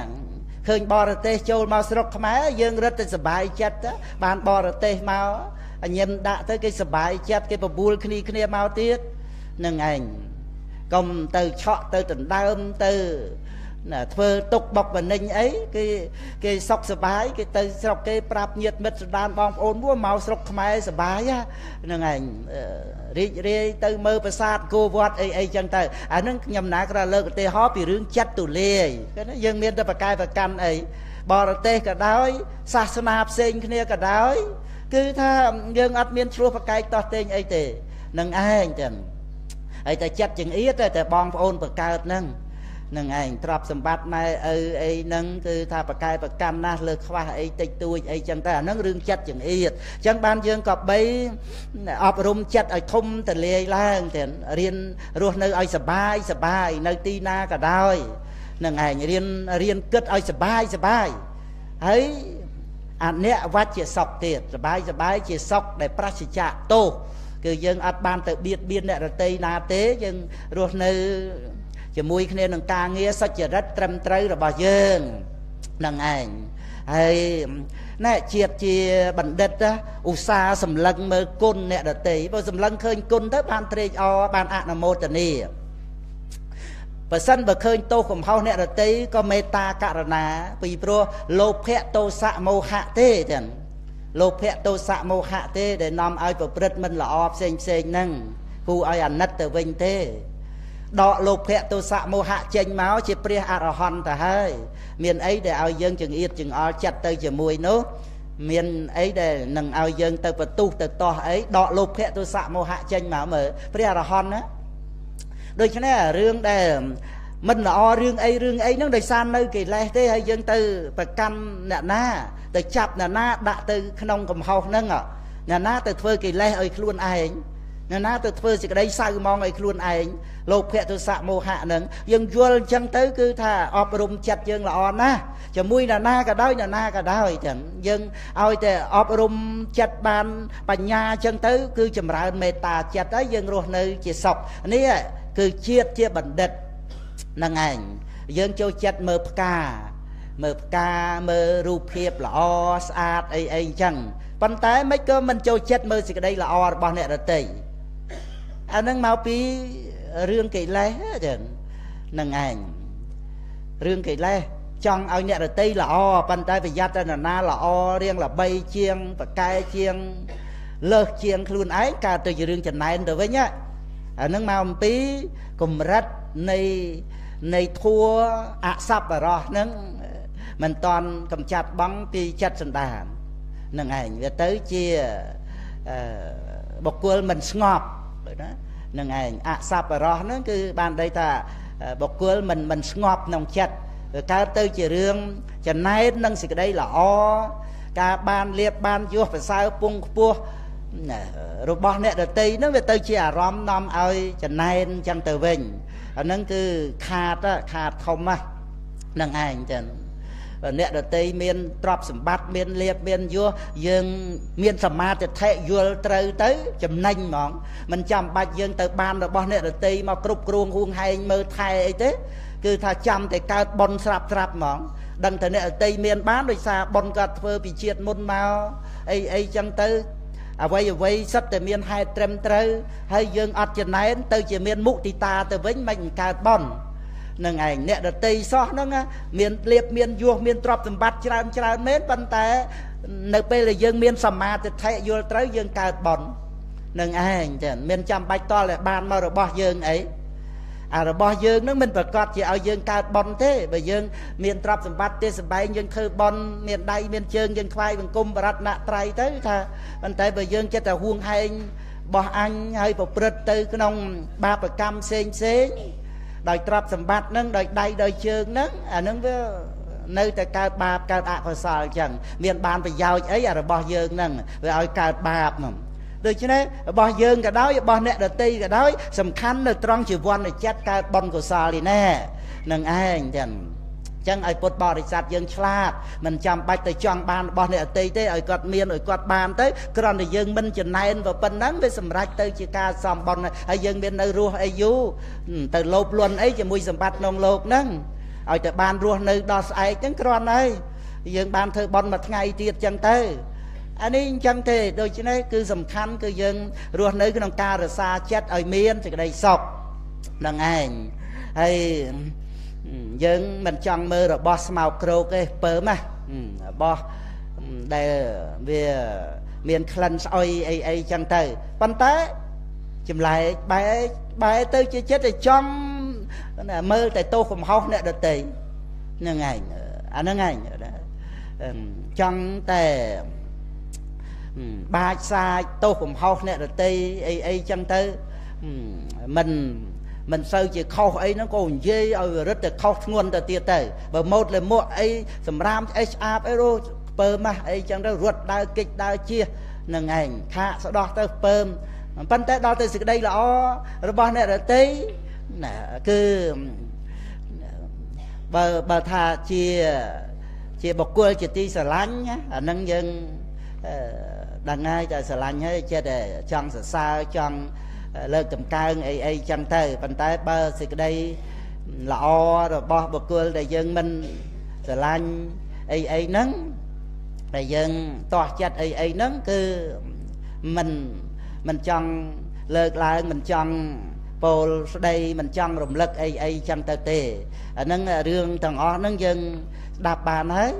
ឃើញបរទេសចូលមកស្រុកខ្មែរយើងរត់ទៅសបាយចិត្តទៅបានបរទេសមកអញញឹមដាក់ទៅគេសបាយចិត្តគេបបួលគ្នាគ្នាមកទៀតនឹងឯងកុំទៅឆក់ទៅដណ្ដើមទៅ ណាធ្វើទុកបុកបនិញអីគេគេសុខសបាយគេទៅស្រុកគេប្រាប់ញាតិមិត្តស្ដានបងប្អូនមួយមកស្រុកខ្មែរសបាយហ្នឹងឯងរីករាយទៅមើលប្រាសាទគោវត្តអីអីចឹងទៅអាហ្នឹងខ្ញុំណាក្រលើកឧទាហរណ៍ពីរឿងចិត្តទូលាយគេណាយើងមានតែប្រកែប្រកាន់អីបរទេសក៏ដោយសាសនាផ្សេងគ្នាក៏ដោយគឺថាយើងអត់មានឆ្លោះប្រកែកតោះតេងអីទេនឹងឯងចឹងហើយតែចិត្តចង្អៀតតែបងប្អូនបង្កើតហ្នឹង នឹងឯងទ្រព្យសម្បត្តិម៉ែឪអីហ្នឹងគឺថាប្រកែប្រកម្មណាស់លើខ្វះអីតិចតួចអីចឹងតែអាហ្នឹងរឿងចិត្តចង្អៀតអញ្ចឹងបានយើងក៏បីអប់រំចិត្តឲ្យធំទលាយឡើងទៅរៀនរស់នៅឲ្យសបាយសបាយនៅទីណាក៏ដោយនឹងឯងរៀនរៀនគិតឲ្យសបាយសបាយហើយអនិវច្ចជាសុខទៀតសបាយសបាយជាសុខដែលប្រសិជ្ជៈទោសគឺយើងអត់បានទៅបៀតបៀនអ្នករតីណាទេយើងរស់នៅ ជាមួយគ្នានឹងការងារសុចរិតត្រឹមត្រូវរបស់យើងនឹងឯងហើយណែជាតិជាបណ្ឌិតឧស្សាហ៍សម្លឹងមើលគុណអ្នកដតីបើសម្លឹងឃើញគុណទៅបានត្រេកអរបានអនុមោទនាបើសិនបើឃើញទោសកំហុសអ្នករតីក៏មេត្តាករណា ពីព្រោះលោភៈទោសៈមោហៈទេចឹងលោភៈទោសៈមោហៈទេដែលនាំឲ្យប្រព្រឹត្តមិនល្អផ្សេងផ្សេងហ្នឹងគូឲ្យអាណិតទៅវិញទេ ដកលោភៈទោសៈមោហៈចេញមកជាព្រះអរហន្តទៅហើយមានអីដែលឲ្យយើងចង្អៀតចង្អល់ចិត្តទៅជាមួយនោះមានអីដែលនឹងឲ្យយើងទៅបន្ទុះទៅតោះអីដកលោភៈទោសៈមោហៈចេញមកមើលព្រះអរហន្តណាដូច្នេះរឿងដែលមិនល្អរឿងអីរឿងអីហ្នឹងដោយសារនៅកិលេសទេហើយយើងទៅប្រកាន់អ្នកណា ទៅចាប់អ្នកណាដាក់ទៅក្នុងកំហុសហ្នឹងអ្នកណាទៅធ្វើកិលេសឲ្យខ្លួនឯង អ្នកណាទៅធ្វើសេចក្តីសៅហ្មងឲ្យខ្លួនឯងលោភៈទសៈមោហៈហ្នឹងយើងយល់អញ្ចឹងទៅគឺថាអប់រំចិត្តយើងល្អណាស់ជាមួយអ្នកណាក៏ដោយអ្នកណាក៏ដោយចឹងយើងឲ្យតែអប់រំចិត្តបានបញ្ញាអញ្ចឹងទៅ គឺចម្រើនមេត្តាចិត្តហើយយើងរស់នៅជាសុខនេះគឺជាតិជាបណ្ឌិតហ្នឹងឯងយើងចូលចិត្តមើលផ្កាមើលផ្កាមើលរូបភាពល្អស្អាតអីអីអញ្ចឹងប៉ុន្តែមិនក៏មិនចូលចិត្តមើលសេចក្តីល្អរបស់អ្នករតី អានឹងមកពីរឿងកិលេសចឹងនឹងឯងរឿងកិលេសចង់ឲ្យអ្នករតីល្អប៉ុន្តែប្រយ័ត្នតែណាល្អរៀងល្បីជាងប្រកែជាង លើសជាងខ្លួនឯងកើតទៅជារឿងចំណែនទៅវិញអានឹងមកអំពីកម្រិតនៃនៃធัวអសប្បរោះនឹងមិនតន់កំចាត់បងពីចិត្តសន្តាននឹងឯងវាទៅជាបុគ្គលមិនស្ងប់ ណានឹងឯងអសប្បរោះហ្នឹងគឺបានន័យថាបុគ្គលមិនមិនស្ងប់ក្នុងចិត្តកើតទៅជារឿងចំណែននឹងសេចក្តីល្អការបានលៀបបានយោះប្រសើរពងខ្ពស់របស់អ្នកដតីហ្នឹងវាទៅជាអារម្មណ៍នាំឲ្យចំណែនចឹងទៅវិញអាហ្នឹងគឺខាតខាតធំហ្នឹងឯងចឹង អ្នកដតីមានទ្រព្យសម្បត្តិមានលៀបមានយសយើងមានសមាធិធិយល់ត្រូវទៅចំណេញហ្មងមិនចាំបាច់យើងទៅបានរបស់អ្នកដតីមកគ្រប់គ្រងហួងហែងមើលថែអីទេគឺថាចាំតែកើតប៉ុនស្រាប់ស្រាប់ហ្មងដឹងតែអ្នកដតីមានបានដោយសារប៉ុនគាត់ធ្វើពីជាតិមុនមកអីអីចឹងទៅអ្វីអ្វីសិតតែមានហេតុត្រឹមត្រូវហើយយើងអត់ចំណែនទៅជាមានមុទិតាទៅវិញមិនកើតប៉ុន នឹងឯងអ្នកដតីសោះហ្នឹងមានលៀបមានយោះមានទ្រព្យសម្បត្តិច្រើនច្រើនមែនប៉ុន្តែនៅពេលដែលយើងមានសមាធិធិយល់ត្រូវយើងកើតបន់នឹងឯងចឹងមានចាំបាច់តតែបានមករបស់យើងអីអារបស់យើងនឹងមិនប្រកាសជាឲ្យយើងកើតបន់ទេបើយើងមានទ្រព្យសម្បត្តិទេសម្បែងយើងធ្វើបន់មានដៃមានជើងយើងខ្វាយបង្គំបរតនត្រ័យទៅថាប៉ុន្តែបើយើងចិត្តតែហួងហែងបោះអញហើយប្រព្រឹត្តទៅក្នុងបាបកម្មផ្សេងផ្សេង ដោយទ្រព្យសម្បត្តិនឹងដោយដៃដោយជើងនឹងអានឹងវានៅតែកើតបាបកើតអកុសលអញ្ចឹងមានបានប្រយោជន៍អីអារបស់យើងហ្នឹងវាឲ្យកើតបាបហ្នឹងដូច្នេះរបស់យើងក៏ដោយរបស់អ្នកដតីក៏ដោយសំខាន់នៅត្រង់ជីវ័នចិត្តកើតបុណ្យកុសលនេះណែនឹងឯងចឹង ចឹងឲ្យពុទ្ធបរិស័ទយើងឆ្លាតមិនចាំបាច់ទៅចង់បានរបស់អ្នកអតីទេឲ្យគាត់មានឲ្យគាត់បានទៅគ្រាន់តែយើងមិនចំណែនទៅប៉ុណ្ណឹងវាសម្រេចទៅជាការសំបន់ហើយយើងមាននៅរស់អីយូរទៅលោភលន់អីជាមួយសម្បត្តិក្នុងលោកហ្នឹងឲ្យតែបានរស់នៅដល់ស្អែកហ្នឹងគ្រាន់ហើយយើងបានធ្វើបន់មួយថ្ងៃទៀតចឹងទៅអានេះអញ្ចឹងទេដូច្នេះគឺសំខាន់គឺយើងរស់នៅក្នុងការរសាចិត្តឲ្យមានសេចក្តីសុខនឹងឯងហើយ យើងមិនចង់មើលរបស់ស្មោកគ្រោកទេពើណារបស់ដែលវាមានក្លិនស្អុយអីអីចឹងទៅប៉ុន្តែចម្លែកបែកបែកទៅជាចិត្តតែចង់មើលតែទោសកំហុសអ្នកដតីហ្នឹងឯងអាហ្នឹងឯងចង់តែបាចសាចទោសកំហុសអ្នកដតីអីអីចឹងទៅមិន មិនសូវជាខុសអីហ្នឹងក៏និយាយឲ្យរឹតតែខុសធ្ងន់ទៅទៀតទៅបើម៉ូតលេមួកអីសម្រាមអីស្អាតអីរោពើម៉ាស់អីចឹងទៅរត់ដើរកិច្ចដើរជៀសនឹងឯងខាកស្ដោះទៅពើប៉ុន្តែដល់ទៅសេចក្តីល្អរបស់អ្នករតីណាគឺបើបើថាជាជាបុគ្គលជាទីស្រឡាញ់អានឹងយើងដឹងហើយតែស្រឡាញ់ហើយចិត្តតែចង់សរសើរចង់ លើកតម្កើងអីអីចឹងទៅប៉ុន្តែបើសេចក្តីល្អរបស់បុគ្គលដែលយើងមិនស្រឡាញ់អីអីហ្នឹងដែលយើងទាស់ចិត្តអីអីហ្នឹងគឺមិនមិនចង់លើកឡើងមិនចង់ពោលស្ដីមិនចង់រំលឹកអីអីចឹងទៅទេអាហ្នឹងរឿងទាំងអស់ហ្នឹងយើងស្ដាប់បានហើយ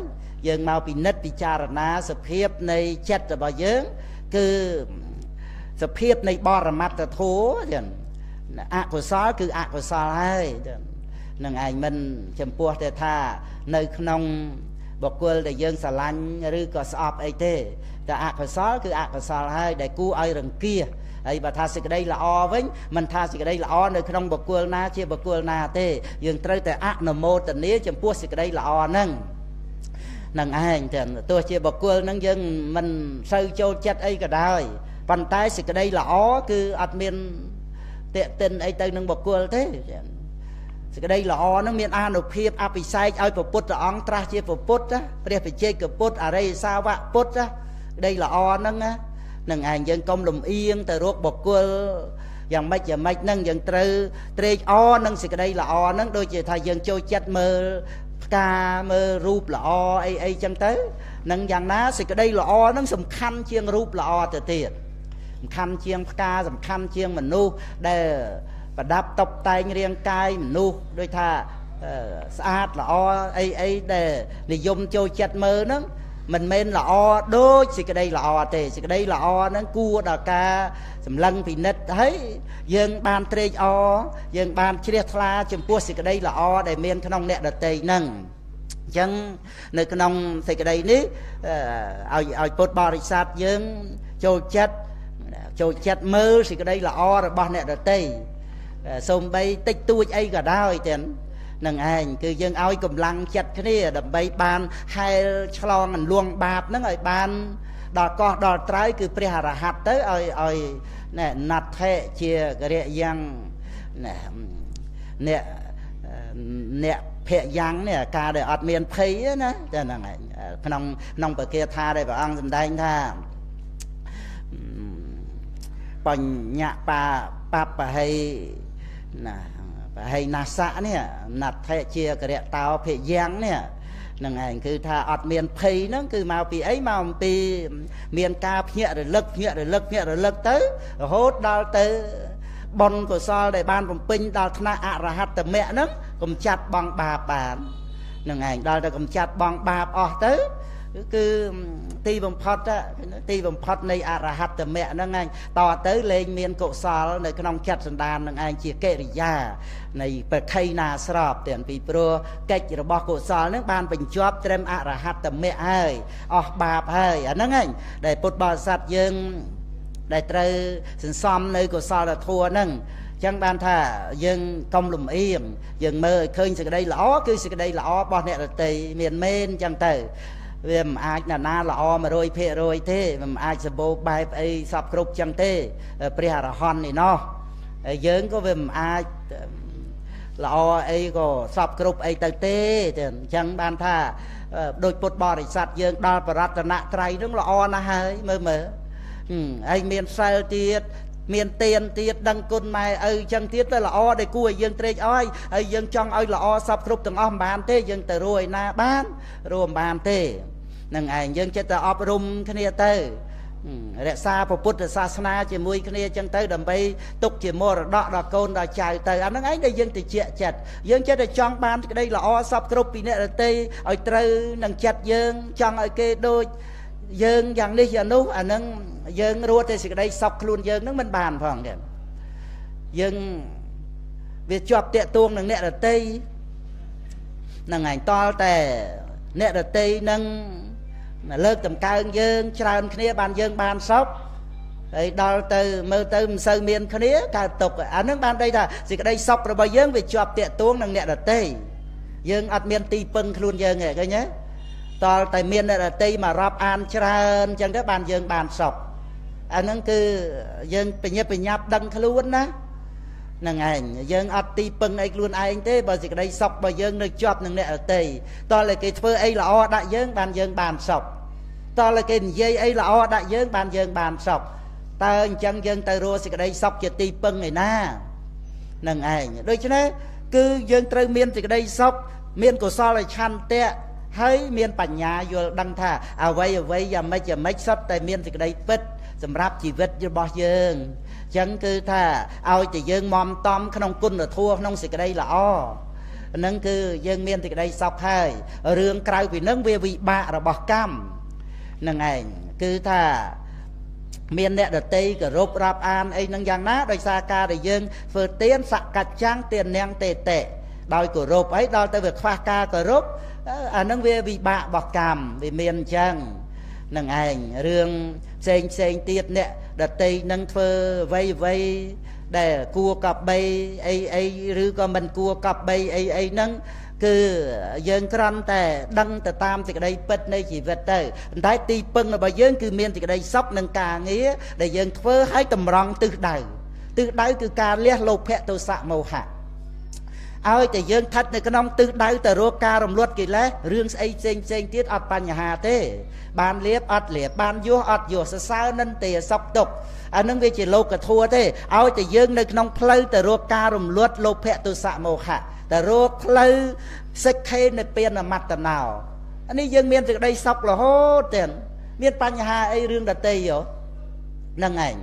យើងមកពិនិត្យពិចារណាសភាពនៃចិត្តរបស់យើងគឺ សភាពនៃបរមត្តធัวចឹងអកុសលគឺអកុសលហើយនឹងឯងមិនចំពោះតែថានៅក្នុងបុគ្គលដែលយើងស្រឡាញ់ឬក៏ស្អប់អីទេតែអកុសលគឺអកុសលហើយដែលគួរឲ្យរង្គៀសហើយបើថាសេចក្តីល្អវិញមិនថាសេចក្តីល្អនៅក្នុងបុគ្គលណាជាបុគ្គលណាទេយើងត្រូវតែអនុមោទនាចំពោះសេចក្តីល្អហ្នឹងនឹងឯងចឹងទោះជាបុគ្គលហ្នឹងយើងមិនសូវចូលចិត្តអីក៏ដោយ ប៉ុន្តែសេចក្តីល្អគឺអត់មានតេតិនអីទៅនឹងបុគ្គលទេចឹងសេចក្តីល្អនឹងមានអានុភាពអភិសេកឲ្យព្រះពុទ្ធអង្គត្រាស់ជាព្រះពុទ្ធព្រះបច្ចេកពុទ្ធអរិយសាវកពុទ្ធក្តីល្អហ្នឹងនឹងឯងយើងកុំលំអៀងទៅរកបុគ្គលយ៉ាងម៉េចយ៉ាងម៉េចហ្នឹងយើងត្រូវត្រេកអរនឹងសេចក្តីល្អហ្នឹងដូចជាថាយើងចូលចិត្តមើលផ្កាមើលរូបល្អអីអីចឹងទៅនឹងយ៉ាងណាសេចក្តីល្អហ្នឹងសំខាន់ជាងរូបល្អទៅទៀត សំខាន់ជាងផ្កាសំខាន់ជាងមនុស្សដែលប្រដាប់តុបតែងរាងកាយមនុស្សដូចថាស្អាតល្អអីអីដែលនិយមចូលចិត្តមើលហ្នឹងមិនមែនល្អដូចសេចក្តីល្អទេសេចក្តីល្អហ្នឹងគួរដល់ការសម្លឹងពិនិត្យហើយយើងបានត្រេកអរយើងបានជ្រះថ្លាចំពោះសេចក្តីល្អដែលមានក្នុងអ្នកដតីហ្នឹងអញ្ចឹងនៅក្នុងសេចក្តីនេះឲ្យឲ្យពុទ្ធបរិស័ទយើងចូលចិត្ត ចូលចិត្តមើលសេចក្តីល្អរបស់អ្នកដតីសូម្បីតិចតួចអីក៏ដោយទាំងនឹងឯងគឺយើងឲ្យកម្លាំងចិត្តគ្នា ដើម្បីបានហែលឆ្លងអន្លួងបាបហ្នឹងឲ្យបានដល់កោះដល់ត្រៃគឺព្រះអរហន្តទៅឲ្យឲ្យណែណដ្ឋិជាករិយ៉ាងណែអ្នកអ្នកភៈយ៉ាងនេះការដែលអត់មានភ័យណាតែហ្នឹងឯងក្នុងក្នុងបកាថាដែលព្រះអង្គសម្ដែងថា បញ្ញបាបបហេណាបហេណាសៈនេះណដ្ឋិជាករៈតោភយ៉ាងនេះនឹងឯងគឺថាអត់មានភ័យហ្នឹងគឺមកពីអីមកអំពី មានការភ្ញាក់រលឹកភ្ញាក់រលឹកភ្ញាក់រលឹកទៅរហូតដល់ទៅបុណ្យកុសលដែលបានបំពេញដល់ថ្នាក់អរហត្តមគ្គហ្នឹងកំចាត់បងបាបបាននឹងឯងដល់ទៅកំចាត់បងបាបអស់ទៅ គឺទីបំផុតទីបំផុតនៃអរហត្តមគ្គហ្នឹងឯងតទៅលែងមានកុសល នៅក្នុងចិត្តសន្តាននឹងឯងជាកិរិយា នៃប្រខៃណាស្របទាំងពីព្រោះកិច្ចរបស់កុសលហ្នឹងបានបញ្ចប់ត្រឹមអរហត្តមគ្គហើយអស់បាបហើយអាហ្នឹងឯងដែលពុទ្ធបរិស័ទយើងដែលត្រូវសន្សំនៅកុសលធម៌ហ្នឹងចឹងបានថាយើងកុំលំអៀងយើងមើលឲ្យឃើញសេចក្តីល្អគឺសេចក្តីល្អរបស់អ្នករតីមានមែនចឹងទៅ វាមិនអាចណានាល្អ100%ទេមិនអាចសម្បូរបែបអីសពគ្រប់ចឹងទេ ព្រះអរហន្តនេះណោះហើយយើងក៏វាមិនអាចល្អអីក៏សពគ្រប់អីទៅទេអញ្ចឹងបានថាដោយពុទ្ធបរិស័ទយើងដល់បរតនត្រ័យនឹងល្អណាស់ហើយមើលមើលហើយមានសិលទៀត មានទៀនទៀតដឹងគុណម៉ែឪចឹងទៀតទៅល្អដែលគួរឲ្យយើងត្រេកអរហើយយើងចង់ឲ្យល្អសពគ្រប់ទាំងអស់មិនបានទេយើងទៅរួយណាបានរួមិនបានទេនឹងឯងយើងចិត្តតែអប់រំគ្នាទៅរក្សាពុទ្ធសាសនាជាមួយគ្នាចឹងទៅដើម្បីទុកជាមរតកដល់កូនដល់ចៅទៅអាហ្នឹងឯងដែលយើងតិចចិត្តយើងចិត្តតែចង់បានក្តីល្អសពគ្រប់ពីអ្នករតីឲ្យត្រូវនឹងចិត្តយើងចង់ឲ្យគេដូច យើងយ៉ាងនេះយ៉ាងនោះអាហ្នឹងយើងរត់តែសេចក្តីសោកខ្លួនយើងនឹងមិនបានផងទេយើងវាជាប់តាក់ទងនឹងអ្នករតីនឹងឯងតល់តែអ្នករតីនឹងលើកតម្កើងយើងច្រើនគ្នាបានយើងបានសុខហើយដល់ទៅមើលទៅមិនសូវមានគ្នាកើតទុកអានឹងបានដីថាសេចក្តីសុខរបស់យើងវាជាប់តាក់ទងនឹងអ្នកដតីយើងអត់មានទីពឹងខ្លួនយើងទេឃើញទេ តលតែមានអ្នកដតីមករាប់អានច្រើនអញ្ចឹងទៅបានយើងបានសុខអានឹងគឺយើងបញ្ញាបញ្ញាប់ដឹងខ្លួនណានឹងឯងយើងអត់ទីពឹងអីខ្លួនឯងទេបើសេចក្តីសុខរបស់យើងនៅជាប់នឹងអ្នកដតីតលតែគេធ្វើអីល្អដាក់យើងបានយើងបានសុខតលតែគេនិយាយអីល្អដាក់យើងបានយើងបានសុខតើអញ្ចឹងយើងទៅរស់សេចក្តីសុខជាទីពឹងឯណានឹងឯងដូច្នេះគឺយើងត្រូវមានសេចក្តីសុខមានកុសលឆន្ទៈ ហើយមានបញ្ញាយល់ដឹងថាអ្វីអ្វីយ៉ាងម៉េចយ៉ាងម៉េចសុទ្ធតែមានសេចក្តីពិតសម្រាប់ជីវិតរបស់យើងអញ្ចឹងគឺថាឲ្យតែយើងមមតំក្នុងគុណធម៌ក្នុងសេចក្តីល្អហ្នឹងគឺយើងមានសេចក្តីសុខហើយរឿងក្រៅពីនឹងវាវិបាករបស់កម្មនឹងឯងគឺថាមានអ្នកដតីគោរពរាប់អានអីនឹងយ៉ាងណាដោយសារការដែលយើងធ្វើទានសកច្ចាំងទាននាងតេតេដោយគោរពអីដល់ទៅវាខ្វះការគោរព អានឹងវាវិបាករបស់កម្មវាមានអញ្ចឹងនឹងឯងរឿងផ្សេងផ្សេងទៀតអ្នកដតីនឹងធ្វើអ្វីអ្វីដែលគួរកប់បីអីអីឬក៏មិនគួរកប់បីអីអីហ្នឹងគឺយើងគ្រាន់តែដឹងទៅតាមសេចក្តីពិតនៃជីវិតទៅប៉ុន្តែទីពឹងរបស់យើងគឺមានសេចក្តីសុខនឹងការងារដែលយើងធ្វើឲ្យតម្រង់ទិសដៅទិសដៅគឺការលះលោភៈទោសៈមោហៈ ឲ្យតែយើងស្ថិតនៅក្នុងទិសដៅទៅរកការរំលត់កិលេសរឿងស្អីផ្សេងផ្សេងទៀតអត់បញ្ហាទេ បានលៀបអត់លៀបបានយោះអត់យោះសរសើរនិន្ទាសពទុកអានឹងវាជាលោកធัวទេឲ្យតែយើងនៅក្នុងផ្លូវទៅរកការរំលត់លោភៈទោសៈមោហៈតែរកផ្លូវសិក្ខេនិព្វានមត្តណោអានេះយើងមានសេចក្តីសុខរហូតទៀតមានបញ្ហាអីរឿងដតីយោហ្នឹងឯង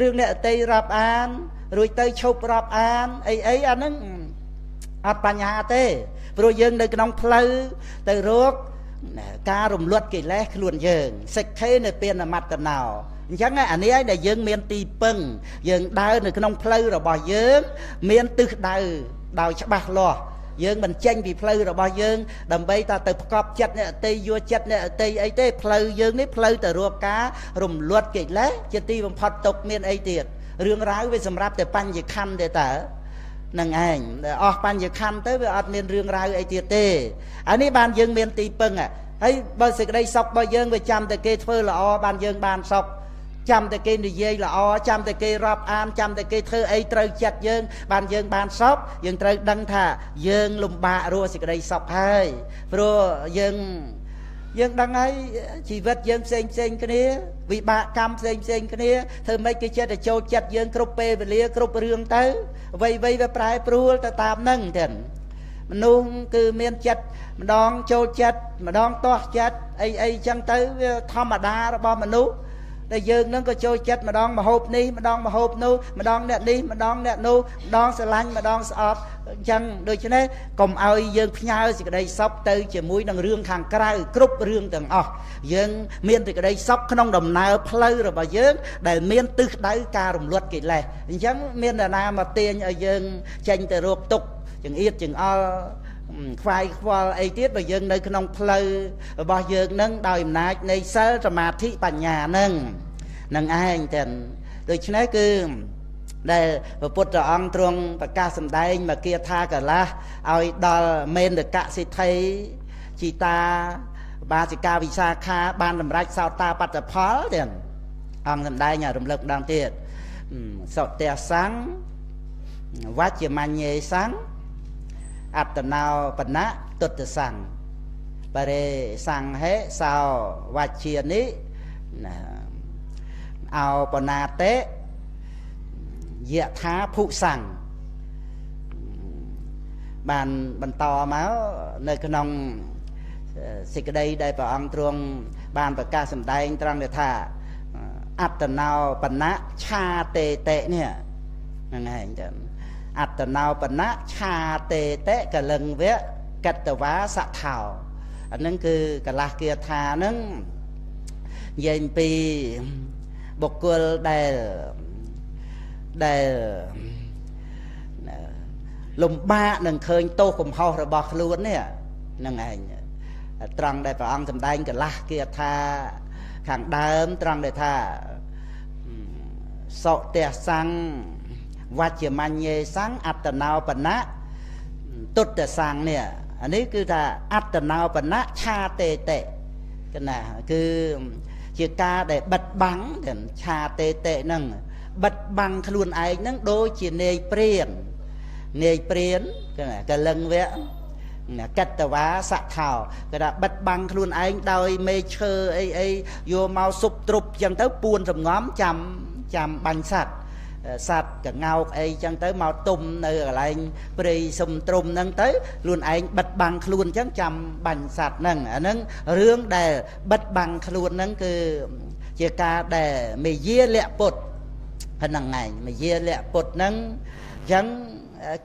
រឿងអ្នកដតីរាប់អានរួចទៅឈប់រាប់អានអីអីអាហ្នឹង អត់បញ្ហាទេព្រោះយើងនៅក្នុងផ្លូវទៅរកការរំលត់កិលេសខ្លួនយើងសិក្ខេនៅពានមត្តណោអញ្ចឹងអានេះឯងដែលយើងមានទីពឹងយើងដើរនៅក្នុងផ្លូវរបស់យើង មានទិសដៅដោយច្បាស់លាស់យើងមិនចេញពីផ្លូវរបស់យើង ដើម្បីតទៅផ្កប់ចិត្តអ្នកអតីយល់ចិត្តអ្នកអតីអីទេផ្លូវយើងនេះផ្លូវទៅរកការរំលត់កិលេសជាទីបំផុតទុកមានអីទៀតរឿងរ៉ាវវាសម្រាប់តែបញ្ញខណ្ឌទេតើ នឹងឯងអស់បញ្ញខណ្ឌទៅវាអត់មានរឿងរ៉ាវអីទៀតទេអានេះបានយើងមានទីពឹងហើយបើសេចក្តីសុខរបស់យើងវាចាំតែគេធ្វើល្អបានយើងបានសុខចាំតែគេនិយាយល្អចាំតែគេរាប់អានចាំតែគេធ្វើអីត្រូវចិត្តយើង បានយើងបានសុខយើងត្រូវដឹងថាយើងលំបាករស់សេចក្តីសុខហើយព្រោះយើង យើងដឹងហើយជីវិតយើងផ្សេងផ្សេងគ្នាវិបាកកម្មផ្សេងផ្សេងគ្នាធ្វើម៉េចគេចិត្តទៅចូលចិត្តយើងគ្រប់ពេលវេលាគ្រប់រឿងទៅអ្វីអ្វីវាប្រែប្រួលទៅតាមនឹងទាំងមនុស្សគឺមានចិត្តម្ដងចូលចិត្តម្ដងទាស់ចិត្តអីអីចឹងទៅវាធម្មតារបស់មនុស្ស តែយើងនឹងក៏ចូលចិត្តម្ដងមហូបនេះម្ដងមហូបនោះម្ដងអ្នកនេះម្ដងអ្នកនោះម្ដងស្រឡាញ់ម្ដងស្អប់អញ្ចឹងដូច្នេះកុំឲ្យយើងផ្ញើសេចក្តីសុខទៅជាមួយនឹងរឿងខាងក្រៅគ្រប់រឿងទាំងអស់យើងមានសេចក្តីសុខក្នុងដំណើរផ្លូវរបស់យើង ដែលមានទិសដៅការរំលត់កិលេសអញ្ចឹងមាននរណាមកទាញឲ្យយើងចេញទៅរកទុកចង្អៀតចង្អល់ ខ្វាយខ្វល់អីទៀតបើយើងនៅក្នុងផ្លូវរបស់យើងនឹងដោយអំណាចនៃសិលសមាធិបញ្ញានឹងនឹងឯងទាំងដូច្នេះគឺដែលព្រះពុទ្ធអង្គទ្រង់ប្រកាសសម្ដែងមកគាថាកលាស់ឲ្យដល់មេនកកសិទ្ធិជីតាបាសិកាវិសាខាបានសម្រេចសោតាបត្តផលទាំងអង្គសម្ដែងរំលឹកម្ដងទៀតសុទៈសੰងវជ្ជមញ្ញេសੰង អត្តណោបណៈទុត្តសੰងបរិសង្ហេសោវជ្ជានិអោបណាតេយថាភុសੰងបានបន្តមកនៅក្នុងសេចក្តីដែលព្រះអង្គទ្រង់បានប្រកាសសម្ដែងត្រង់ថាអត្តណោបណៈឆាតេតេនេះហ្នឹងឯងចឹង អត្តណោបណៈឆាតេតេកលឹងវៈកតវាសថោអានឹងគឺកលាស់គាថានឹងនិយាយពីបុគ្គលដែលដែលលំបាកនឹងឃើញទោសកំហុសរបស់ខ្លួននេះនឹងឯងត្រង់ដែលព្រះអង្គសម្ដែងកលាស់គាថាខាងដើមត្រង់ដែលថាសុទះសੰ វច្ចមញ្ញេសੰអត្តណោបណៈទុត្តសੰនេះអានេះគឺថាអត្តណោបណៈឆាតេតេកណាគឺជាការដែលបិទបាំងឆាតេតេហ្នឹងបិទបាំងខ្លួនឯងហ្នឹងដូចជានាយព្រាននាយព្រានកលឹងវៈកតវាសខោគេថាបិទបាំងខ្លួនឯងដោយមេឈើអីអីយកមកសុបទ្រុបចឹងទៅពួនសំងំចាំចាំបាញ់សัตว์ សត្វកងោកអីចឹងទៅមកទុំនៅកន្លែងព្រៃសុំត្រុំហ្នឹងទៅខ្លួនឯងបិទបាំងខ្លួនចឹងចាំបាញ់សត្វហ្នឹងអាហ្នឹងរឿងដែលបិទបាំងខ្លួនហ្នឹងគឺជាការដែលមេយាលៈពុតហ្នឹងឯងមេយាលៈពុតហ្នឹងចឹង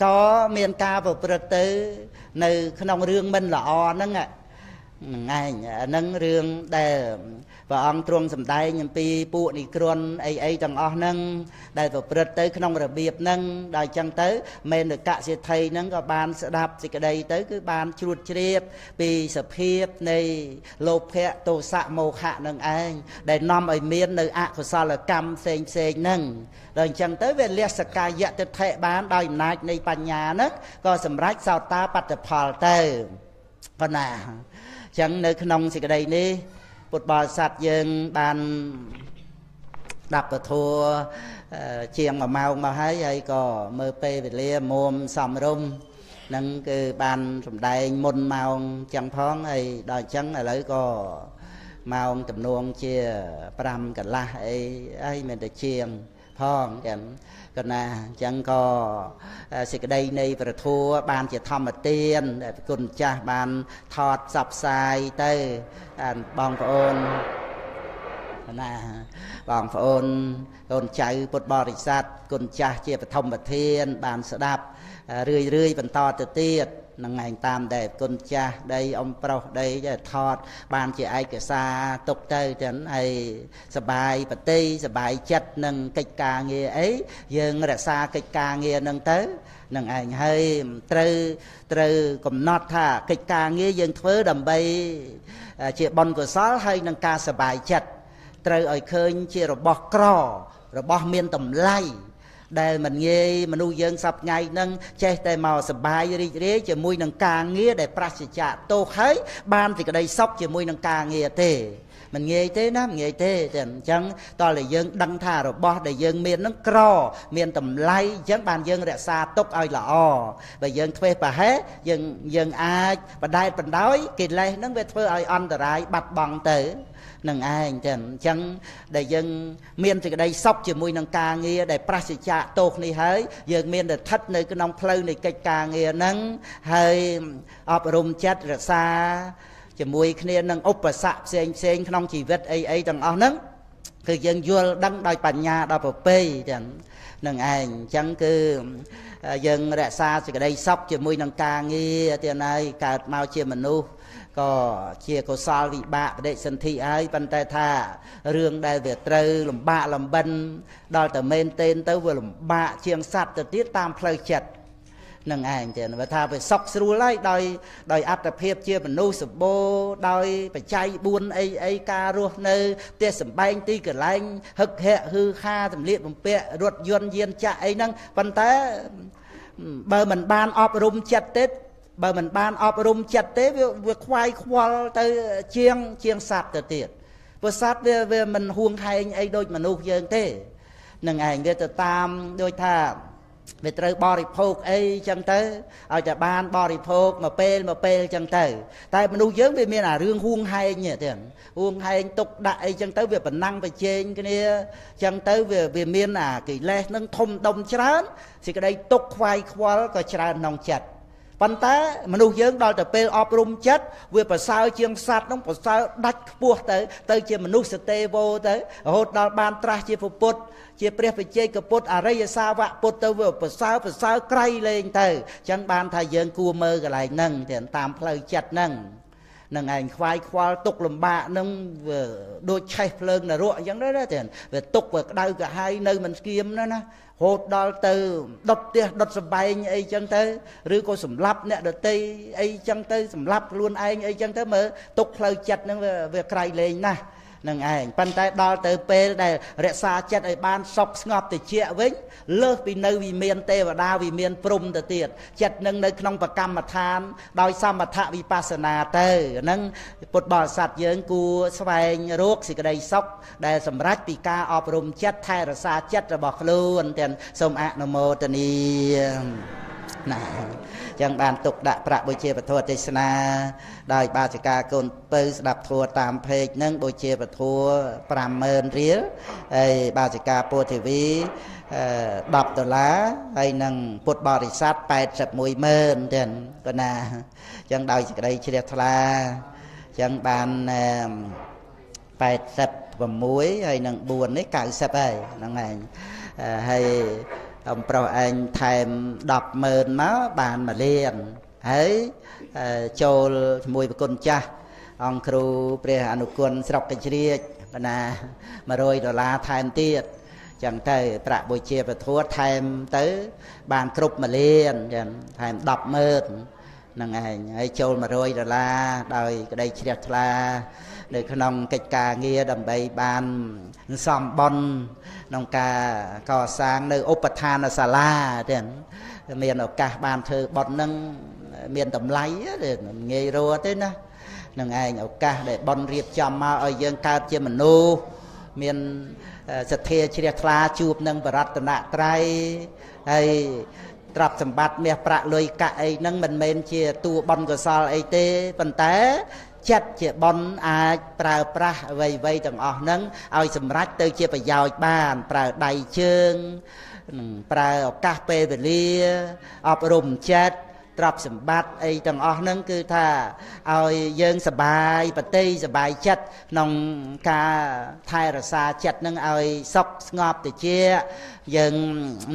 ក៏មានការប្រព្រឹត្តទៅ នៅក្នុងរឿងមិនល្អហ្នឹងហ្នឹងឯងអាហ្នឹងរឿងដែល ព្រះអង្គទ្រង់សម្ដែងអំពីពួកនិក្រន់អីអីទាំងអស់ហ្នឹងដែលប្រព្រឹត្តទៅក្នុងរបៀបហ្នឹងដល់ចឹងទៅមេនកសិទ្ធិហ្នឹងក៏បានស្ដាប់សេចក្តីទៅគឺបានជ្រួតជ្រាបពីសភាពនៃលោភៈទោសៈមោហៈនឹងឯងដែលនាំឲ្យមាននៅអកុសលកម្មផ្សេងផ្សេងហ្នឹងដល់អញ្ចឹងទៅវាលះសកាយតិថិបានដោយអំណាចនៃបញ្ញាហ្នឹងក៏សម្រេចសោតាបត្តផលទៅប៉ុណ្ណាអញ្ចឹងនៅក្នុងសេចក្តីនេះ ពុទ្ធបរិស័ទយើងបានដាប់ពធัวជាង1ម៉ោងមកហើយហើយក៏មើលពេលវេលាមុំសំរុំនឹងគឺបានសំដែងមុនម៉ោងចឹងផងហើយដល់អញ្ចឹងឥឡូវក៏ម៉ោងចំនួនជា5កន្លះអីហើយមានតែជាង ផងចឹងកណាអញ្ចឹងក៏សេចក្តីនៃប្រធัวបានជាធម្មទានដែលគុណចាស់បានថតផ្សព្វផ្សាយទៅបងប្អូនណាបងប្អូនកូនចៅពុទ្ធបរិស័ទគុណចាស់ជាបឋមប្រធាន បានស្ដាប់រឿយរឿយបន្តទៅទៀត នឹងឯងតាមដែលគុណចាស់ដីអំប្រុសដីថត បានជាឯកសារទុកទៅចឹងហើយសបាយប្រតិសបាយចិត្តនឹងកិច្ចការងារអីយើងរក្សាកិច្ចការងារនឹងទៅនឹងឯងហើយត្រូវត្រូវកំណត់ថាកិច្ចការងារយើងធ្វើដើម្បី ជាបុណ្យកុសលហើយនឹងការសបាយចិត្តត្រូវឲ្យឃើញជារបស់ក្ររបស់មានតម្លៃ ដែលមិនងាយមនុស្សយើងសពថ្ងៃហ្នឹងចេះតែមកសបាយរីករាយជាមួយនឹងការងារដែលប្រសិជ្ជៈទោសហើយបានសេចក្តីសុខជាមួយនឹងការងារទេមិនងាយទេណាមិនងាយទេតែអញ្ចឹងតើតែយើងដឹងថារបស់ដែលយើងមាននឹងក្រ មានតម្លៃអញ្ចឹងបានយើងរក្សាទុកឲ្យល្អបើយើងធ្វេសប្រហែសយើងយើងអាចបដែតបណ្ដោយកិលេសហ្នឹងវាធ្វើឲ្យអន្តរាយបាត់បង់ទៅ នឹងឯងចឹងអញ្ចឹងដែលយើងមានសេចក្តីសុខជាមួយនឹងការងារដែលប្រសិជ្ជៈទោសនេះហើយយើងមានតែស្ថិតនៅក្នុងផ្លូវនៃកិច្ចការងារហ្នឹងហើយអប់រំចិត្តរក្សាជាមួយគ្នានឹងឧបសគ្គផ្សេងផ្សេងក្នុងជីវិតអីអីទាំងអស់ហ្នឹងគឺយើងយល់ដឹងដោយបញ្ញាដល់ប្រពៃចឹងនឹងឯងអញ្ចឹងគឺយើងរក្សាសេចក្តីសុខជាមួយនឹងការងារទៀតហើយកើតមកជាមនុស្ស ក៏ជាកុសលវិបាកបដិសន្ធិហើយប៉ុន្តែថារឿងដែលវាត្រូវលំបាកលំបិនដល់តែមែនទែនទៅវាលំបាកជាងសត្វទៅទៀតតាមផ្លូវចិត្តនឹងឯងទៀតបើថាវាសុកស្រួលហើយដោយដោយអត្តភាពជាមនុស្សសម្បូរដោយបច្ច័យ4អីអីការរស់នៅផ្ទះសំបែងទីកន្លែងហឹកហែកហឺខាសម្លៀកបំពាក់រថយន្តយានចាក់អីហ្នឹងប៉ុន្តែបើមិនបានអប់រំចិត្តទេ បើមិនបានអប់រំចិត្តទេវាវាខ្វាយខ្វល់ទៅជាងជាងសត្វទៅទៀតព្រោះសត្វវាវាមិនហួងហែងអីដូចមនុស្សយើងទេនឹងឯងវាទៅតាមដូចថាវាត្រូវបរិភោគអីចឹងទៅឲ្យតែបានបរិភោគមួយពេលមួយពេលចឹងទៅ តែមនុស្សយើងវាមានអារឿងហួងហែងទៀតហួងហែងទុកដាក់អីចឹងទៅវាប្រណាំងប្រជែងគ្នាចឹងទៅវាវាមានអាកិលេសនឹងធំដុំច្រើនសេចក្តីទុកខ្វាយខ្វល់ក៏ច្រើនក្នុងចិត្ត ប៉ុន្តែមនុស្សយើងដល់ទៅពេលអប់រំចិត្តវាប្រសើរជាងសត្វនោះប្រសើរដាច់ខ្ពស់ទៅទៅជាមនុស្សសតេវោទៅរហូតដល់បានត្រាស់ជាពុទ្ធជាព្រះបច្ចេកពុទ្ធអរិយសាវកពុទ្ធទៅវាប្រសើរប្រសើរក្រៃលែងទៅអញ្ចឹងបានថាយើងគួរមើលកន្លែងហ្នឹងតាមផ្លូវចិត្តហ្នឹង នឹងឯងខ្វាយខ្វល់ទុកលំបាកនឹងវាដូចឆេះភ្លើងនរកអញ្ចឹងដែរទេវាទុកវាក្តៅកាហាយនៅមិនស្គៀមណាណាហូតដល់ទៅដុតផ្ទះដុតសបែងអីចឹងទៅឬក៏សម្លាប់អ្នកដតីអីចឹងទៅសម្លាប់ខ្លួនឯងអីចឹងទៅមើលទុកផ្លូវចិត្តនឹងវាក្រៃលែងណាស់ នឹងឯងប៉ុន្តែដល់ទៅពេលដែលរក្សាចិត្តឲ្យបានសុខស្ងប់តិចវិញលើសពីនៅវិមានទេវតាវិមានព្រំទៅទៀតចិត្តនឹងនៅក្នុងប្រកម្មដ្ឋាន ដោយសមថវិបស្សនាទៅហ្នឹងពុទ្ធបរិស័ទយើងគួរស្វែងរកសេចក្តីសុខដែលសម្រេចពីការអប់រំចិត្តថែរក្សាចិត្តរបស់ខ្លួនទាំងសូមអនុមោទនា ណាចឹងបានទុកដាក់ប្រាក់បុជាពធទេសនាដោយបាសិកាកូនពៅស្ដាប់ធัวតាមเพจហ្នឹងបុជាពធัว50000រៀលហើយបាសិកាពោធិវី10ដុល្លារហើយនឹងពុទ្ធបរិស័ទ81ម៉ឺនទៀតក៏ណាចឹងដោយសេចក្តីជ្រះថ្លាចឹងបាន86ហើយនឹង4នេះ90ហើយហ្នឹងឯងហើយ អំប្រុសឯងថែម10ម៉ឺនមកបានមួយលានហើយចូលជាមួយប្រគុណចាស់អង្គគ្រូព្រះអនុគុណស្រុកកជ្រៀកបណ្ណា100ដុល្លារថែមទៀតចឹងទៅប្រាក់បុជាពធัวថែមទៅ បានគ្រប់មួយលានចឹងថែម10ម៉ឺនហ្នឹងឯងហើយចូល100ដុល្លារដោយក្តីជ្រះថ្លា នៅក្នុងកិច្ចការងារដើម្បីបានសំបន់ក្នុងការកសាងនៅឧបឋានសាលាទៀតមានឱកាសបានធ្វើបន់នឹងមានតម្លៃទេងាយរស់ទេណានឹងឯងឱកាសដែលបន់រៀបចំមកឲ្យយើងកើតជាមនុស្សមានសទ្ធាជ្រះថ្លាជួបនឹងបរតនត្រ័យហើយទ្រព្យសម្បត្តិមាសប្រាក់លុយកាក់អីហ្នឹងមិនមែនជាតួបនកសលអីទេប៉ុន្តែ ចិត្តជាបនអាចប្រើប្រាស់អ្វីៗទាំងអស់ហ្នឹងឲ្យសម្រេចទៅជាប្រយោជន៍បានប្រើដៃជើងប្រើឱកាសពេលវេលាអប់រំចិត្តទ្រព្យសម្បត្តិអីទាំងអស់ហ្នឹងគឺថាឲ្យយើងសបាយប្រតិសបាយចិត្តក្នុងការថែរក្សាចិត្តហ្នឹងឲ្យសុខស្ងប់តិចយើង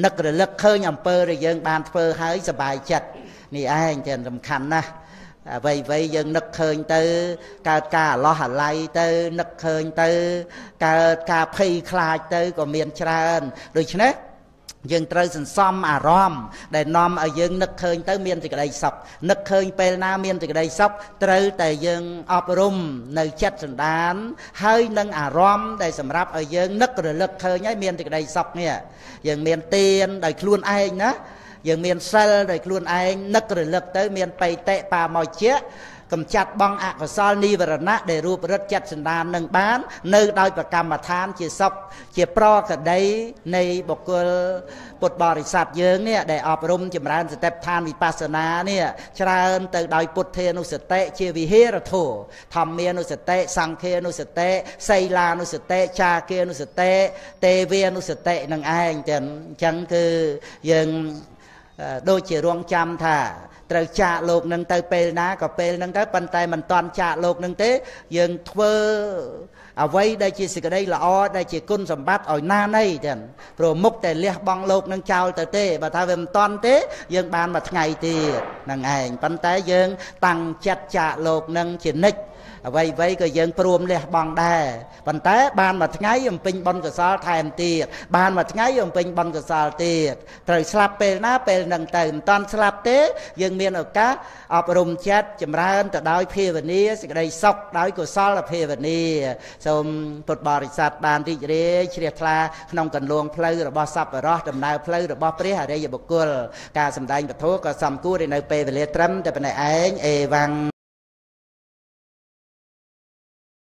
នឹករលឹកឃើញអំពើដែលយើងបានធ្វើហើយសបាយចិត្តនេះឯងចឹងសំខាន់ណាស់ អ្វីអ្វីយើងនឹកឃើញទៅ កើតការអឡោះអាល័យទៅនឹកឃើញទៅ កើតការភ័យខ្លាចទៅក៏មានច្រើនដូច្នេះយើងត្រូវសន្សំអារម្មណ៍ដែលនាំឲ្យយើងនឹកឃើញទៅមានសេចក្តីសុខនឹកឃើញពេលណាមានសេចក្តីសុខត្រូវតែយើងអប់រំនៅចិត្តសន្តាន ហើយនឹងអារម្មណ៍ដែលសម្រាប់ឲ្យយើងនឹករលឹកឃើញហើយមានសេចក្តីសុខនេះយើងមានទានដោយខ្លួនឯងណា យើងមានសិលដោយខ្លួនឯងនឹករលឹកទៅ មានបៃតិបាមកជាកំចាត់បងអកុសលនិវរណៈដែលរូបរិទ្ធចិត្តសន្តាននឹងបាន នៅដោយប្រកម្មដ្ឋានជាសុខជាប្រកដីនៃបុគ្គលពុទ្ធបរិស័ទយើងនេះដែលអប់រំចម្រើនសតិប្បដ្ឋានវិបស្សនានេះច្រើនទៅដោយពុទ្ធានុសតិជាវិហេរធោធម្មានុសតិសង្ឃានុសតិសីលានុសតិចាគានុសតិទេវានុសតិនឹងឯងចឹងអញ្ចឹងគឺយើង ដូចជារងចាំថាត្រូវចាកលោកនឹងទៅពេលណាក៏ពេលហ្នឹងទៅប៉ុន្តែមិនតាន់ចាកលោកនឹងទេ យើងធ្វើអ្វីដែលជាសេចក្តីល្អដែលជាគុណសម្បត្តិឲ្យណាណីទាំងព្រោះមុខតែលះបង់លោកនឹងចោលទៅទេបើថាវាមិនតាន់ទេយើងបានមួយថ្ងៃទៀតហ្នឹងឯងប៉ុន្តែយើងតាំងចិត្តចាកលោកនឹងជានិច្ច អ្វីអ្វីក៏យើងព្រមលះបង់ដែរប៉ុន្តែបានមួយថ្ងៃអំពេញបុណ្យកុសលថែមទៀតបានមួយថ្ងៃអំពេញបុណ្យកុសលទៀតត្រូវស្លាប់ពេលណាពេលនឹងទៅមិនតាន់ស្លាប់ទេយើងមានឱកាសអប់រំចិត្តចម្រើនទៅដោយភាវនាសេចក្តីសុខដោយកុសលភាវនាសូមពុទ្ធបរិស័ទបានរីករាយជ្រះថ្លាក្នុងកន្លងផ្លូវរបស់សប្បុរសដំណើរផ្លូវរបស់ព្រះអរិយបុគ្គលការសម្ដែងពធក៏សំគួរនៅពេលវេលាត្រឹមតែប៉ុណ្ណេះឯងអេវ៉ាំង